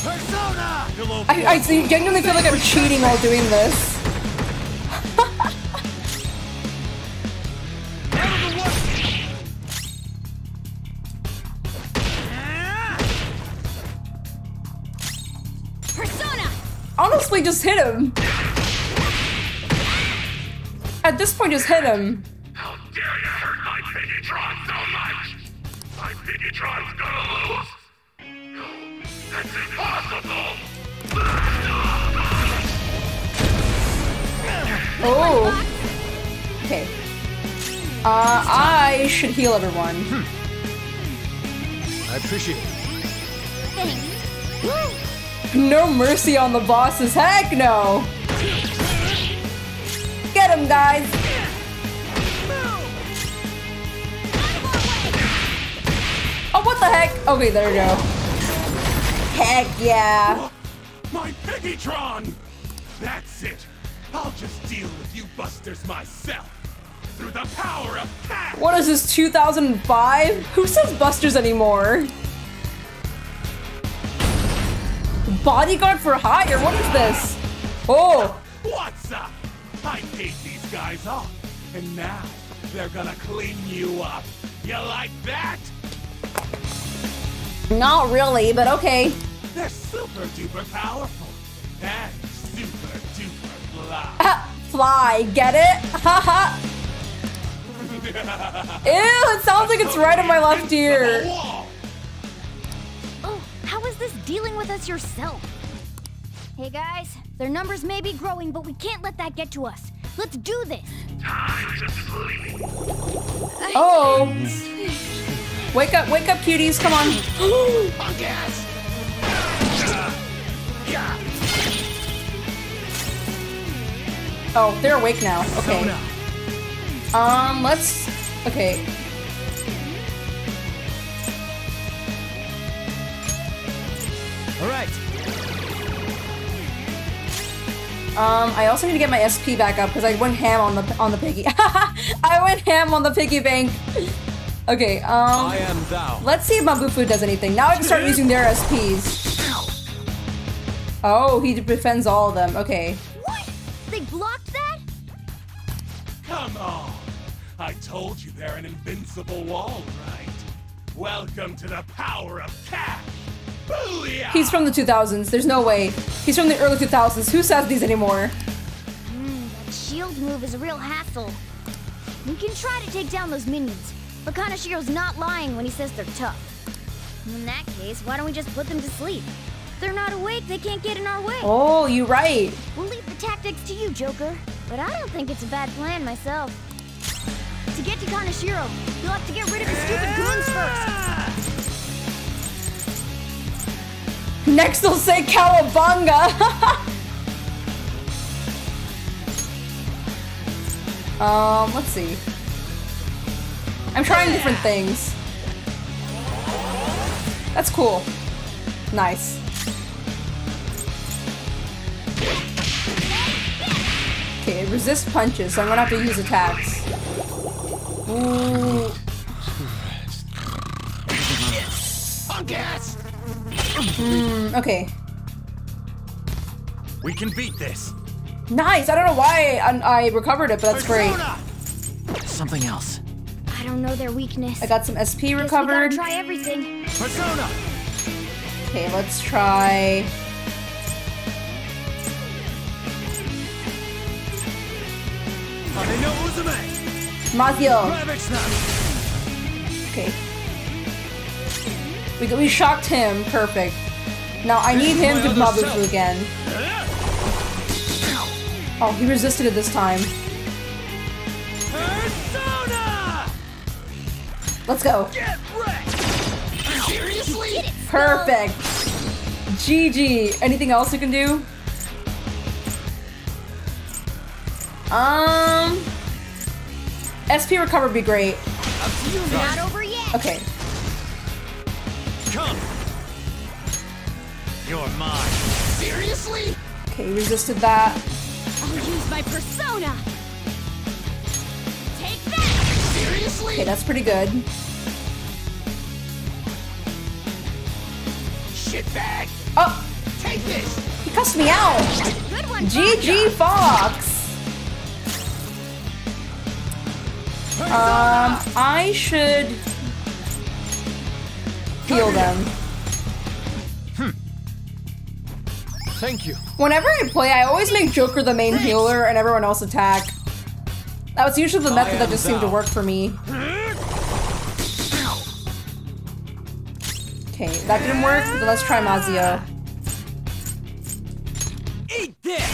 Persona! Hello, I, I genuinely feel like I'm cheating while doing this. Honestly just hit him. At this point, just hit him. How dare you hurt my Piggytron so much? My Piggytron's gonna lose. That's impossible. Oh. Okay. Uh, I should heal everyone. I appreciate it. Thanks. No mercy on the bosses. Heck no. Get him, guys. Oh, what the heck? Okay, there we go. Heck yeah. My Piggytron! That's it. I'll just deal with you busters myself. Through the power of cash! What is this, 2005? Who says Busters anymore? Bodyguard for hire? What is this? Oh, What's up? I paid these guys off, and now they're gonna clean you up. You like that? not really, but okay. They're super duper powerful and super duper fly. [LAUGHS] Fly, get it? Haha. [LAUGHS] Ew, it sounds like it's right in my left ear. How is this dealing with us yourself? Hey guys, their numbers may be growing, but we can't let that get to us. Let's do this. Oh. Wake up, wake up, cuties, come on. On gas! Oh, they're awake now. Okay. Um, let's. Okay. All right. Um, I also need to get my SP back up because I went ham on the on the piggy. [LAUGHS] I went ham on the piggy bank. Okay. Um. I am thou. Let's see if Mabufu does anything. Now I can start using their SPs. Oh, he defends all of them. Okay. What? They blocked that? Come on! I told you they're an invincible wall, right? Welcome to the power of cash! Booyah! He's from the 2000s. There's no way. He's from the early 2000s. Who says these anymore? Hmm, that shield move is a real hassle. We can try to take down those minions, but Kaneshiro's not lying when he says they're tough. In that case, why don't we just put them to sleep? If they're not awake, they can't get in our way. Oh, you're right. We'll leave the tactics to you, Joker. But I don't think it's a bad plan myself. To get to Kaneshiro, you'll have to get rid of the stupid goons first. Next they'll say Cowabunga. [LAUGHS] um, let's see. I'm trying different things. That's cool. Nice. Okay, resist punches, so I'm gonna have to use attacks. Ooh. On gas! Hmm, okay. We can beat this. Nice! I don't know why I, I recovered it, but that's great. Something else. I don't know their weakness. I got some SP Guess we recovered. gotta try everything. Persona! Okay, let's try. Hane Mazio. Okay. We, we shocked him. Perfect. Now I need him to Mabufu again. Oh, he resisted it this time. Persona! Let's go. Seriously? Perfect. GG. Anything else you can do? Um. SP recover would be great. Not over yet. Okay. Seriously? Okay, resisted that. I'll use my persona. Take that. Seriously? Okay, that's pretty good. Shitbag! Oh, Take this! he cussed me out. Good one. GG Fox. Um, I should heal them. Thank you. Whenever I play, I always make Joker the main healer and everyone else attack. That was usually the method that just seemed to work for me. Okay, that didn't work, but let's try Mazio. Eat this!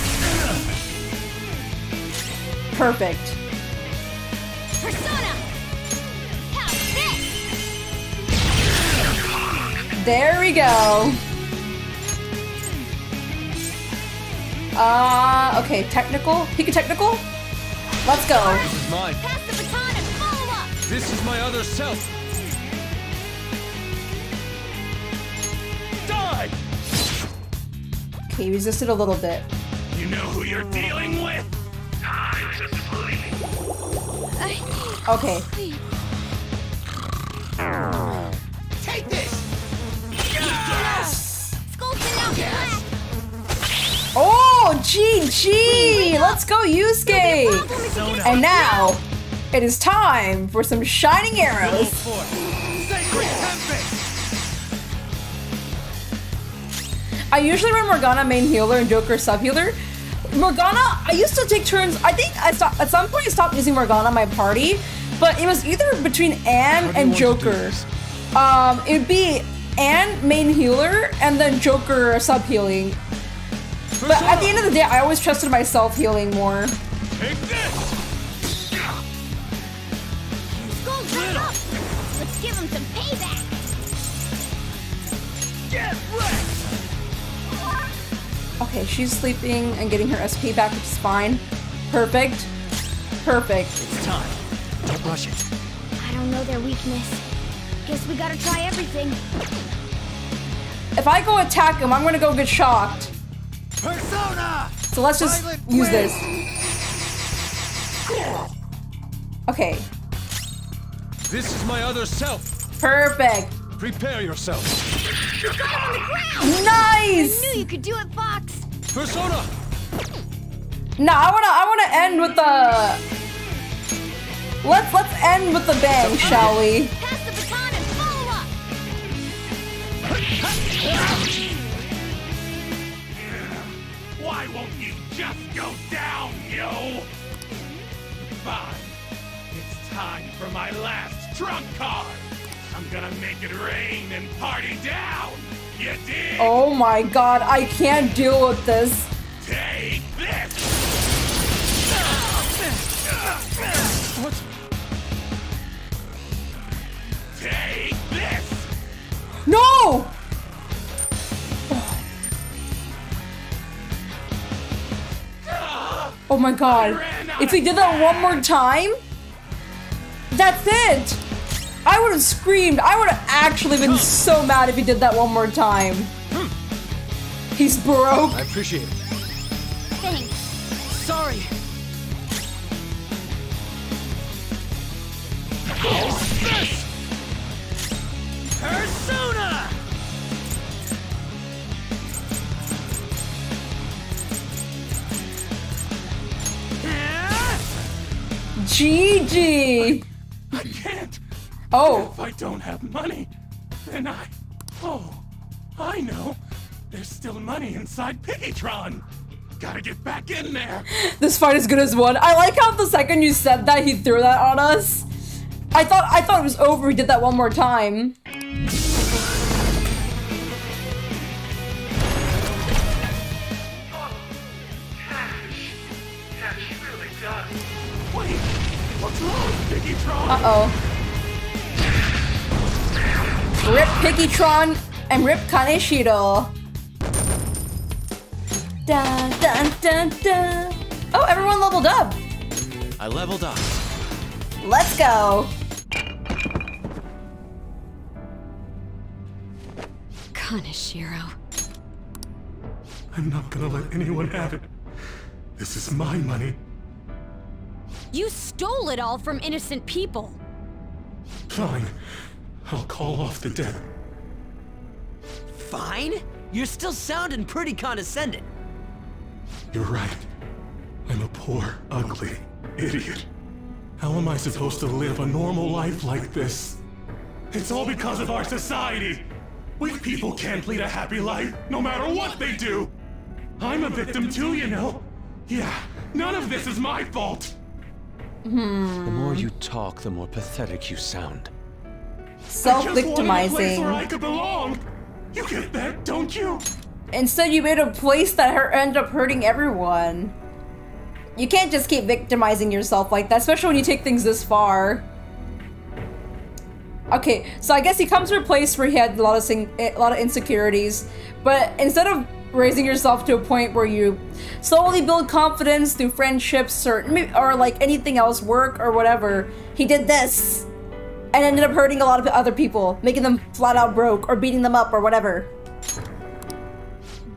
Perfect. Persona! There we go. Uh, okay, technical? Pika technical? Let's go. This is mine. Pass the baton and follow up! This is my other self. Die! Okay, resisted a little bit. You know who you're dealing with? Time to sleep. Okay. Take this! Skulking out flat! Oh, GG! Let's go, Yusuke! And now, it is time for some shining arrows. I usually run Morgana main healer and Joker sub healer. Morgana, I used to take turns. I think I stopped at some point. I stopped using Morgana in my party, but it was either between Ann and Joker. Um, it'd be Ann main healer and then Joker sub healing. But at the end of the day, I always trusted myself healing more. Take this! Skull's right up! Let's give him some payback! Get wrecked! Okay, she's sleeping and getting her SP back, which is fine. Perfect. Perfect. It's time. Don't rush it. I don't know their weakness. Guess we gotta try everything. If I go attack him, I'm gonna go get shocked. Persona! So let's just Silent use win! this. Okay, This is my other self. perfect. Prepare yourself. You got him on the ground! Nice! I knew you could do it, Fox! Persona! No, I wanna I wanna end with the Let's let's end with the bang, shall we? Pass the baton and follow up! [LAUGHS] Why won't you just go down, yo? Fine. It's time for my last trump card. I'm gonna make it rain and party down. You dig? Oh my god, I can't deal with this. Take this! What? Take this! No! Oh my god. If he did that one more time, that's it! I would have screamed. I would have actually been so mad if he did that one more time. He's broke. I appreciate it. Thanks. Sorry. How's this? Persona! GG. I can't! Oh. If I don't have money, then I. Oh, I know. There's still money inside Piggytron. Gotta get back in there. This fight is good as one. I like how the second you said that, he threw that on us. I thought I thought it was over. He did that one more time. Wrong, Piggytron? Uh oh. Rip Piggytron and Rip Kaneshiro. Dun dun dun dun. Oh, everyone leveled up. I leveled up. Let's go. Kaneshiro. I'm not gonna let anyone have it. This is my money. You stole it all from innocent people. Fine. I'll call off the debt. Fine? You're still sounding pretty condescending. You're right. I'm a poor, ugly idiot. How am I supposed to live a normal life like this? It's all because of our society. We people can't lead a happy life, no matter what they do. I'm a victim too, you know. Yeah, none of this is my fault. The more hmm. you talk, the more pathetic you sound. I just wanted a place Self-victimizing. where I could belong. You get that, don't you? Instead, you made a place that hurt, end up hurting everyone. You can't just keep victimizing yourself like that, especially when you take things this far. Okay, so I guess he comes to a place where he had a lot of a lot of insecurities, but instead of raising yourself to a point where you slowly build confidence through friendships or or like anything else, work or whatever, he did this, and ended up hurting a lot of other people, making them flat out broke or beating them up or whatever.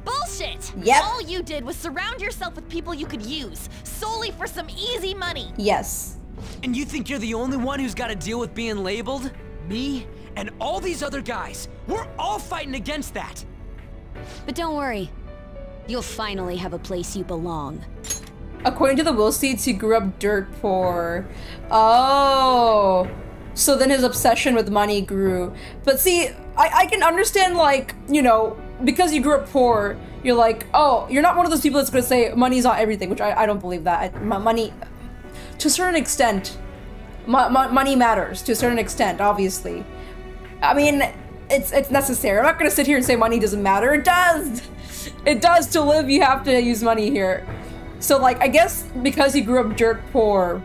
Bullshit! Yep. All you did was surround yourself with people you could use, solely for some easy money. Yes. And you think you're the only one who's got to deal with being labeled? Me and all these other guys. We're all fighting against that. But don't worry. You'll finally have a place you belong. According to the will Willseeds, he grew up dirt poor. Oh. So then his obsession with money grew. But see, I, I can understand, like, you know, because you grew up poor, you're like, oh, you're not one of those people that's gonna say money's not everything, which I, I don't believe that. I, money, to a certain extent, mo- mo- money matters to a certain extent, obviously. I mean, it's it's necessary. I'm not gonna sit here and say money doesn't matter. It does. It does to live. You have to use money here. So like, I guess because he grew up dirt poor,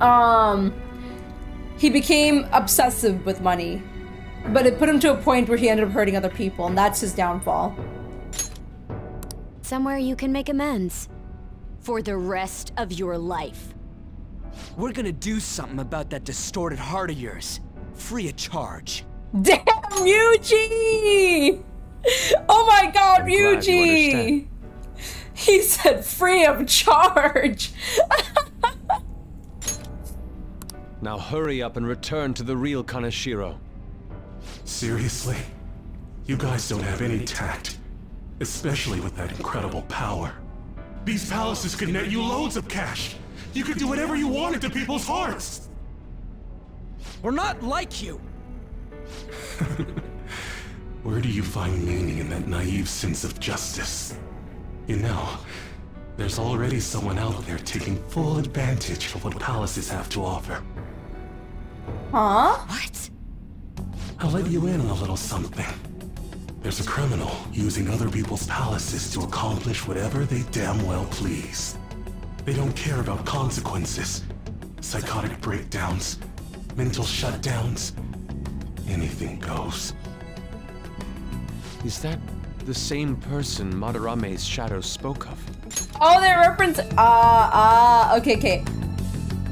um, he became obsessive with money, but it put him to a point where he ended up hurting other people, and that's his downfall. Somewhere you can make amends. For the rest of your life. We're gonna do something about that distorted heart of yours. Free of charge. Damn, Yuji! Oh my god, I'm you Yuji! He said free of charge. Now hurry up and return to the real Kaneshiro. Seriously? You guys don't have any tact. Especially with that incredible power. These palaces could net you loads of cash. You could do whatever you wanted to people's hearts. We're not like you. [LAUGHS] Where do you find meaning in that naive sense of justice? You know, there's already someone out there taking full advantage of what palaces have to offer. Huh? What? I'll let you in on a little something. There's a criminal using other people's palaces to accomplish whatever they damn well please. They don't care about consequences, psychotic breakdowns, mental shutdowns. Anything goes. Is that the same person Madarame's shadow spoke of? Oh, they reference. Ah, ah. okay, okay.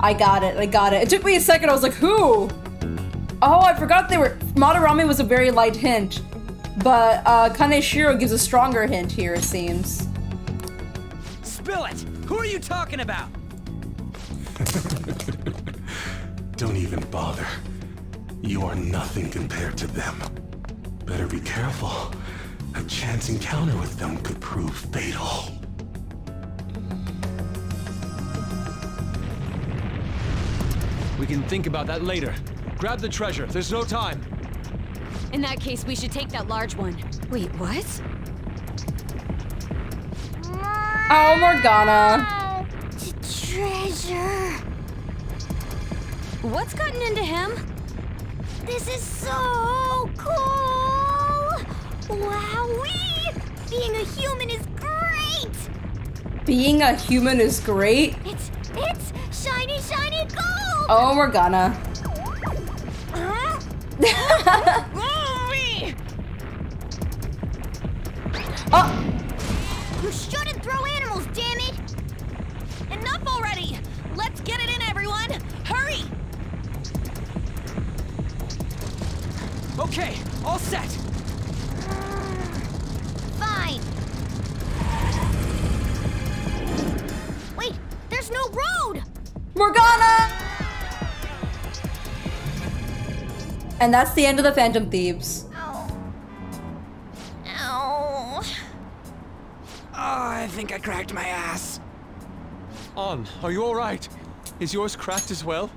I got it. I got it. It took me a second. I was like, who? Oh, I forgot they were. Madarame was a very light hint, but uh, Kaneshiro gives a stronger hint here. It seems. Spill it! Who are you talking about? [LAUGHS] Don't even bother. You are nothing compared to them. Better be careful. A chance encounter with them could prove fatal. We can think about that later. Grab the treasure. There's no time. In that case, we should take that large one. Wait, what? Oh, Morgana. The Treasure. What's gotten into him? This is so cool! Wowee! Being a human is great! Being a human is great. It's it's shiny, shiny gold! Oh, Morgana. Huh? [LAUGHS] Mommy! Oh, You shouldn't throw animals, damn it! Enough already! Let's get it in, everyone! Hurry! Okay, all set. Fine. Wait, there's no road! Morgana! And that's the end of the Phantom Thieves. Ow. Oh, I think I cracked my ass. On, are you alright? Is yours cracked as well?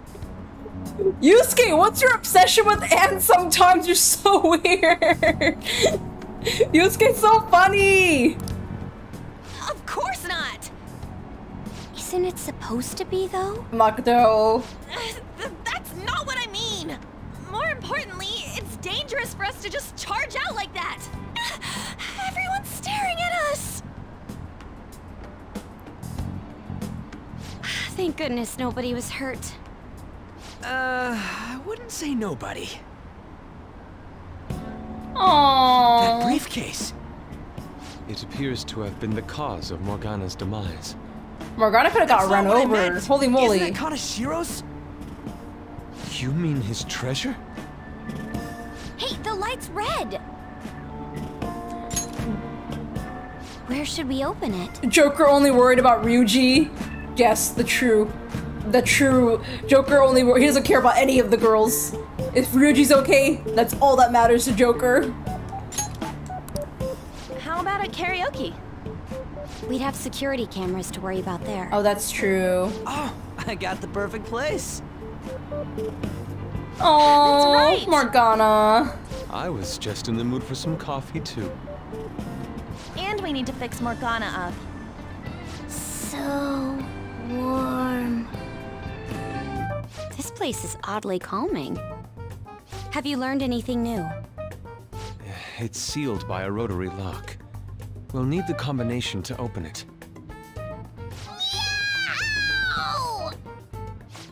Yusuke, what's your obsession with ants sometimes? You're so [LAUGHS] weird. Yusuke's so funny. Of course not. Isn't it supposed to be, though? Makoto. Uh, that's not what I mean. More importantly, it's dangerous for us to just charge out like that. [SIGHS] Everyone's staring at us. [SIGHS] Thank goodness nobody was hurt. Uh, I wouldn't say nobody. Aww. That briefcase. It appears to have been the cause of Morgana's demise. Morgana could have got That's run not what I over. Holy moly. Isn't that Kaneshiro's? You mean his treasure? Hey, the light's red! Where should we open it? Joker only worried about Ryuji. Yes, the true, the true Joker only he doesn't care about any of the girls. If Ryuji's okay, that's all that matters to Joker. How about at karaoke? We'd have security cameras to worry about there. Oh, that's true. Oh, I got the perfect place. Oh, right. Morgana. I was just in the mood for some coffee too. And we need to fix Morgana up. So warm. This place is oddly calming. Have you learned anything new? It's sealed by a rotary lock. We'll need the combination to open it.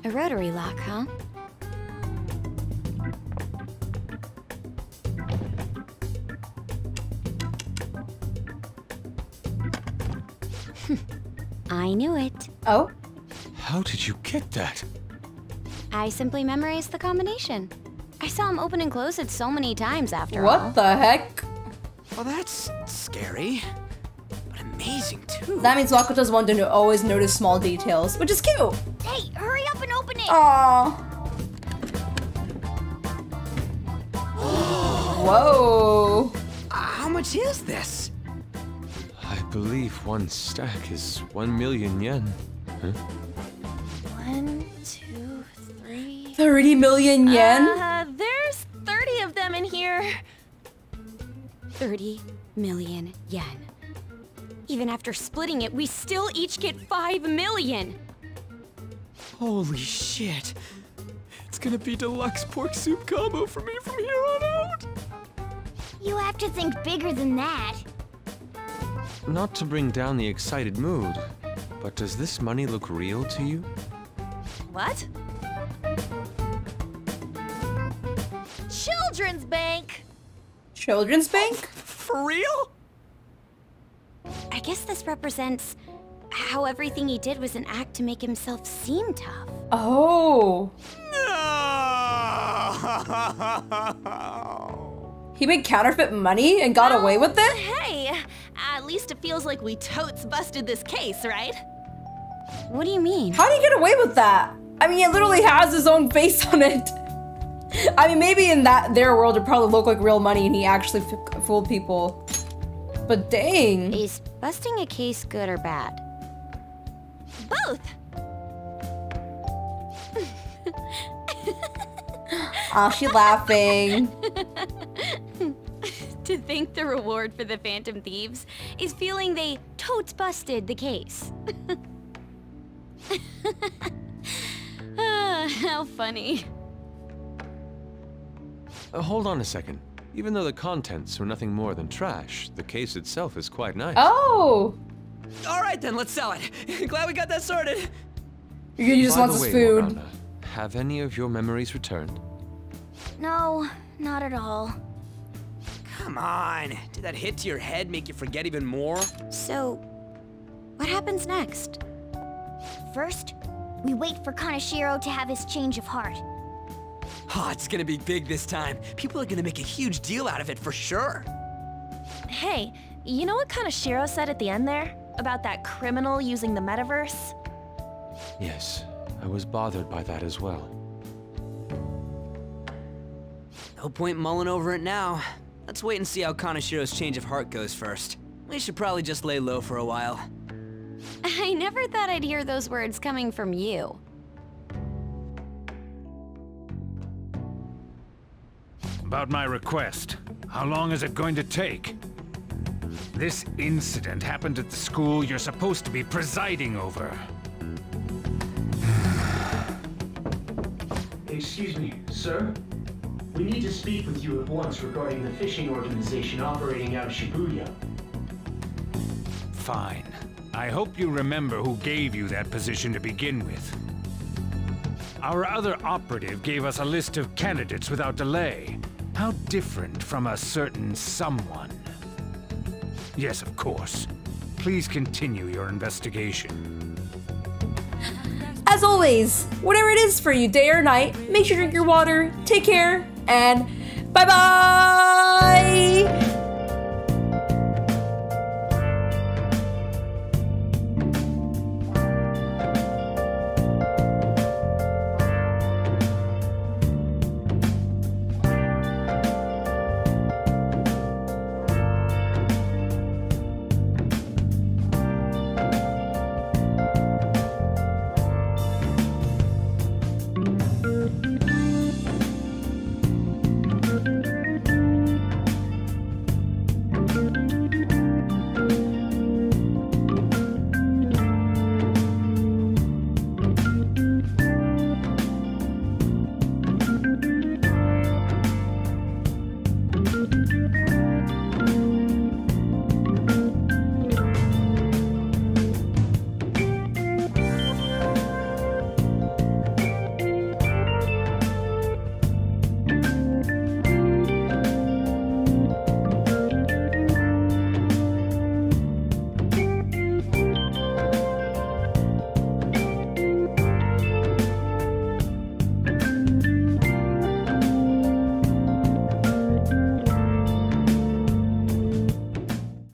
A rotary lock, huh? [LAUGHS] I knew it. Oh, How did you get that? I simply memorized the combination. I saw him open and close it so many times after all. what the heck? Well, that's scary, but amazing too. That means Makoto's one to always notice small details, which is cute. Hey, hurry up and open it! Aww. [GASPS] Whoa. How much is this? I believe one stack is one million yen. Huh? One, two, three. 30 million yen? Uh, there's 30 of them in here. 30 million yen. Even after splitting it, we still each get 5 million. Holy shit. It's gonna be deluxe pork soup combo for me from here on out. You have to think bigger than that. Not to bring down the excited mood, but does this money look real to you? What? Children's Bank! Children's oh, Bank? For real? I guess this represents how everything he did was an act to make himself seem tough. Oh. No! [LAUGHS] He made counterfeit money and got away with it? Hey, at least it feels like we totes busted this case, right? What do you mean? How did he get away with that? I mean, it literally has his own face on it. I mean, maybe in that their world it probably looked like real money and he actually f- fooled people. But dang. Is busting a case good or bad? Both! [LAUGHS] Ah, she laughing. [LAUGHS] to think the reward for the Phantom Thieves is feeling they totes busted the case. [LAUGHS] [LAUGHS] how funny. Uh, hold on a second. Even though the contents are nothing more than trash, the case itself is quite nice. Oh. All right then, let's sell it. [LAUGHS] Glad we got that sorted. You just By wants the his way, food. Morgana, have any of your memories returned? No, not at all. Come on. Did that hit to your head make you forget even more? So, what happens next? First, we wait for Kaneshiro to have his change of heart. Oh, it's gonna be big this time. People are gonna make a huge deal out of it for sure. Hey, you know what Kaneshiro said at the end there? About that criminal using the metaverse? Yes, I was bothered by that as well. No point mulling over it now. Let's wait and see how Kaneshiro's change of heart goes first. We should probably just lay low for a while. I never thought I'd hear those words coming from you. About my request, how long is it going to take? This incident happened at the school you're supposed to be presiding over. [SIGHS] Excuse me, sir? We need to speak with you at once regarding the phishing organization operating out of Shibuya. Fine. I hope you remember who gave you that position to begin with. Our other operative gave us a list of candidates without delay. How different from a certain someone. Yes, of course. Please continue your investigation. As always, whatever it is for you, day or night, make sure to drink your water, take care, and bye bye!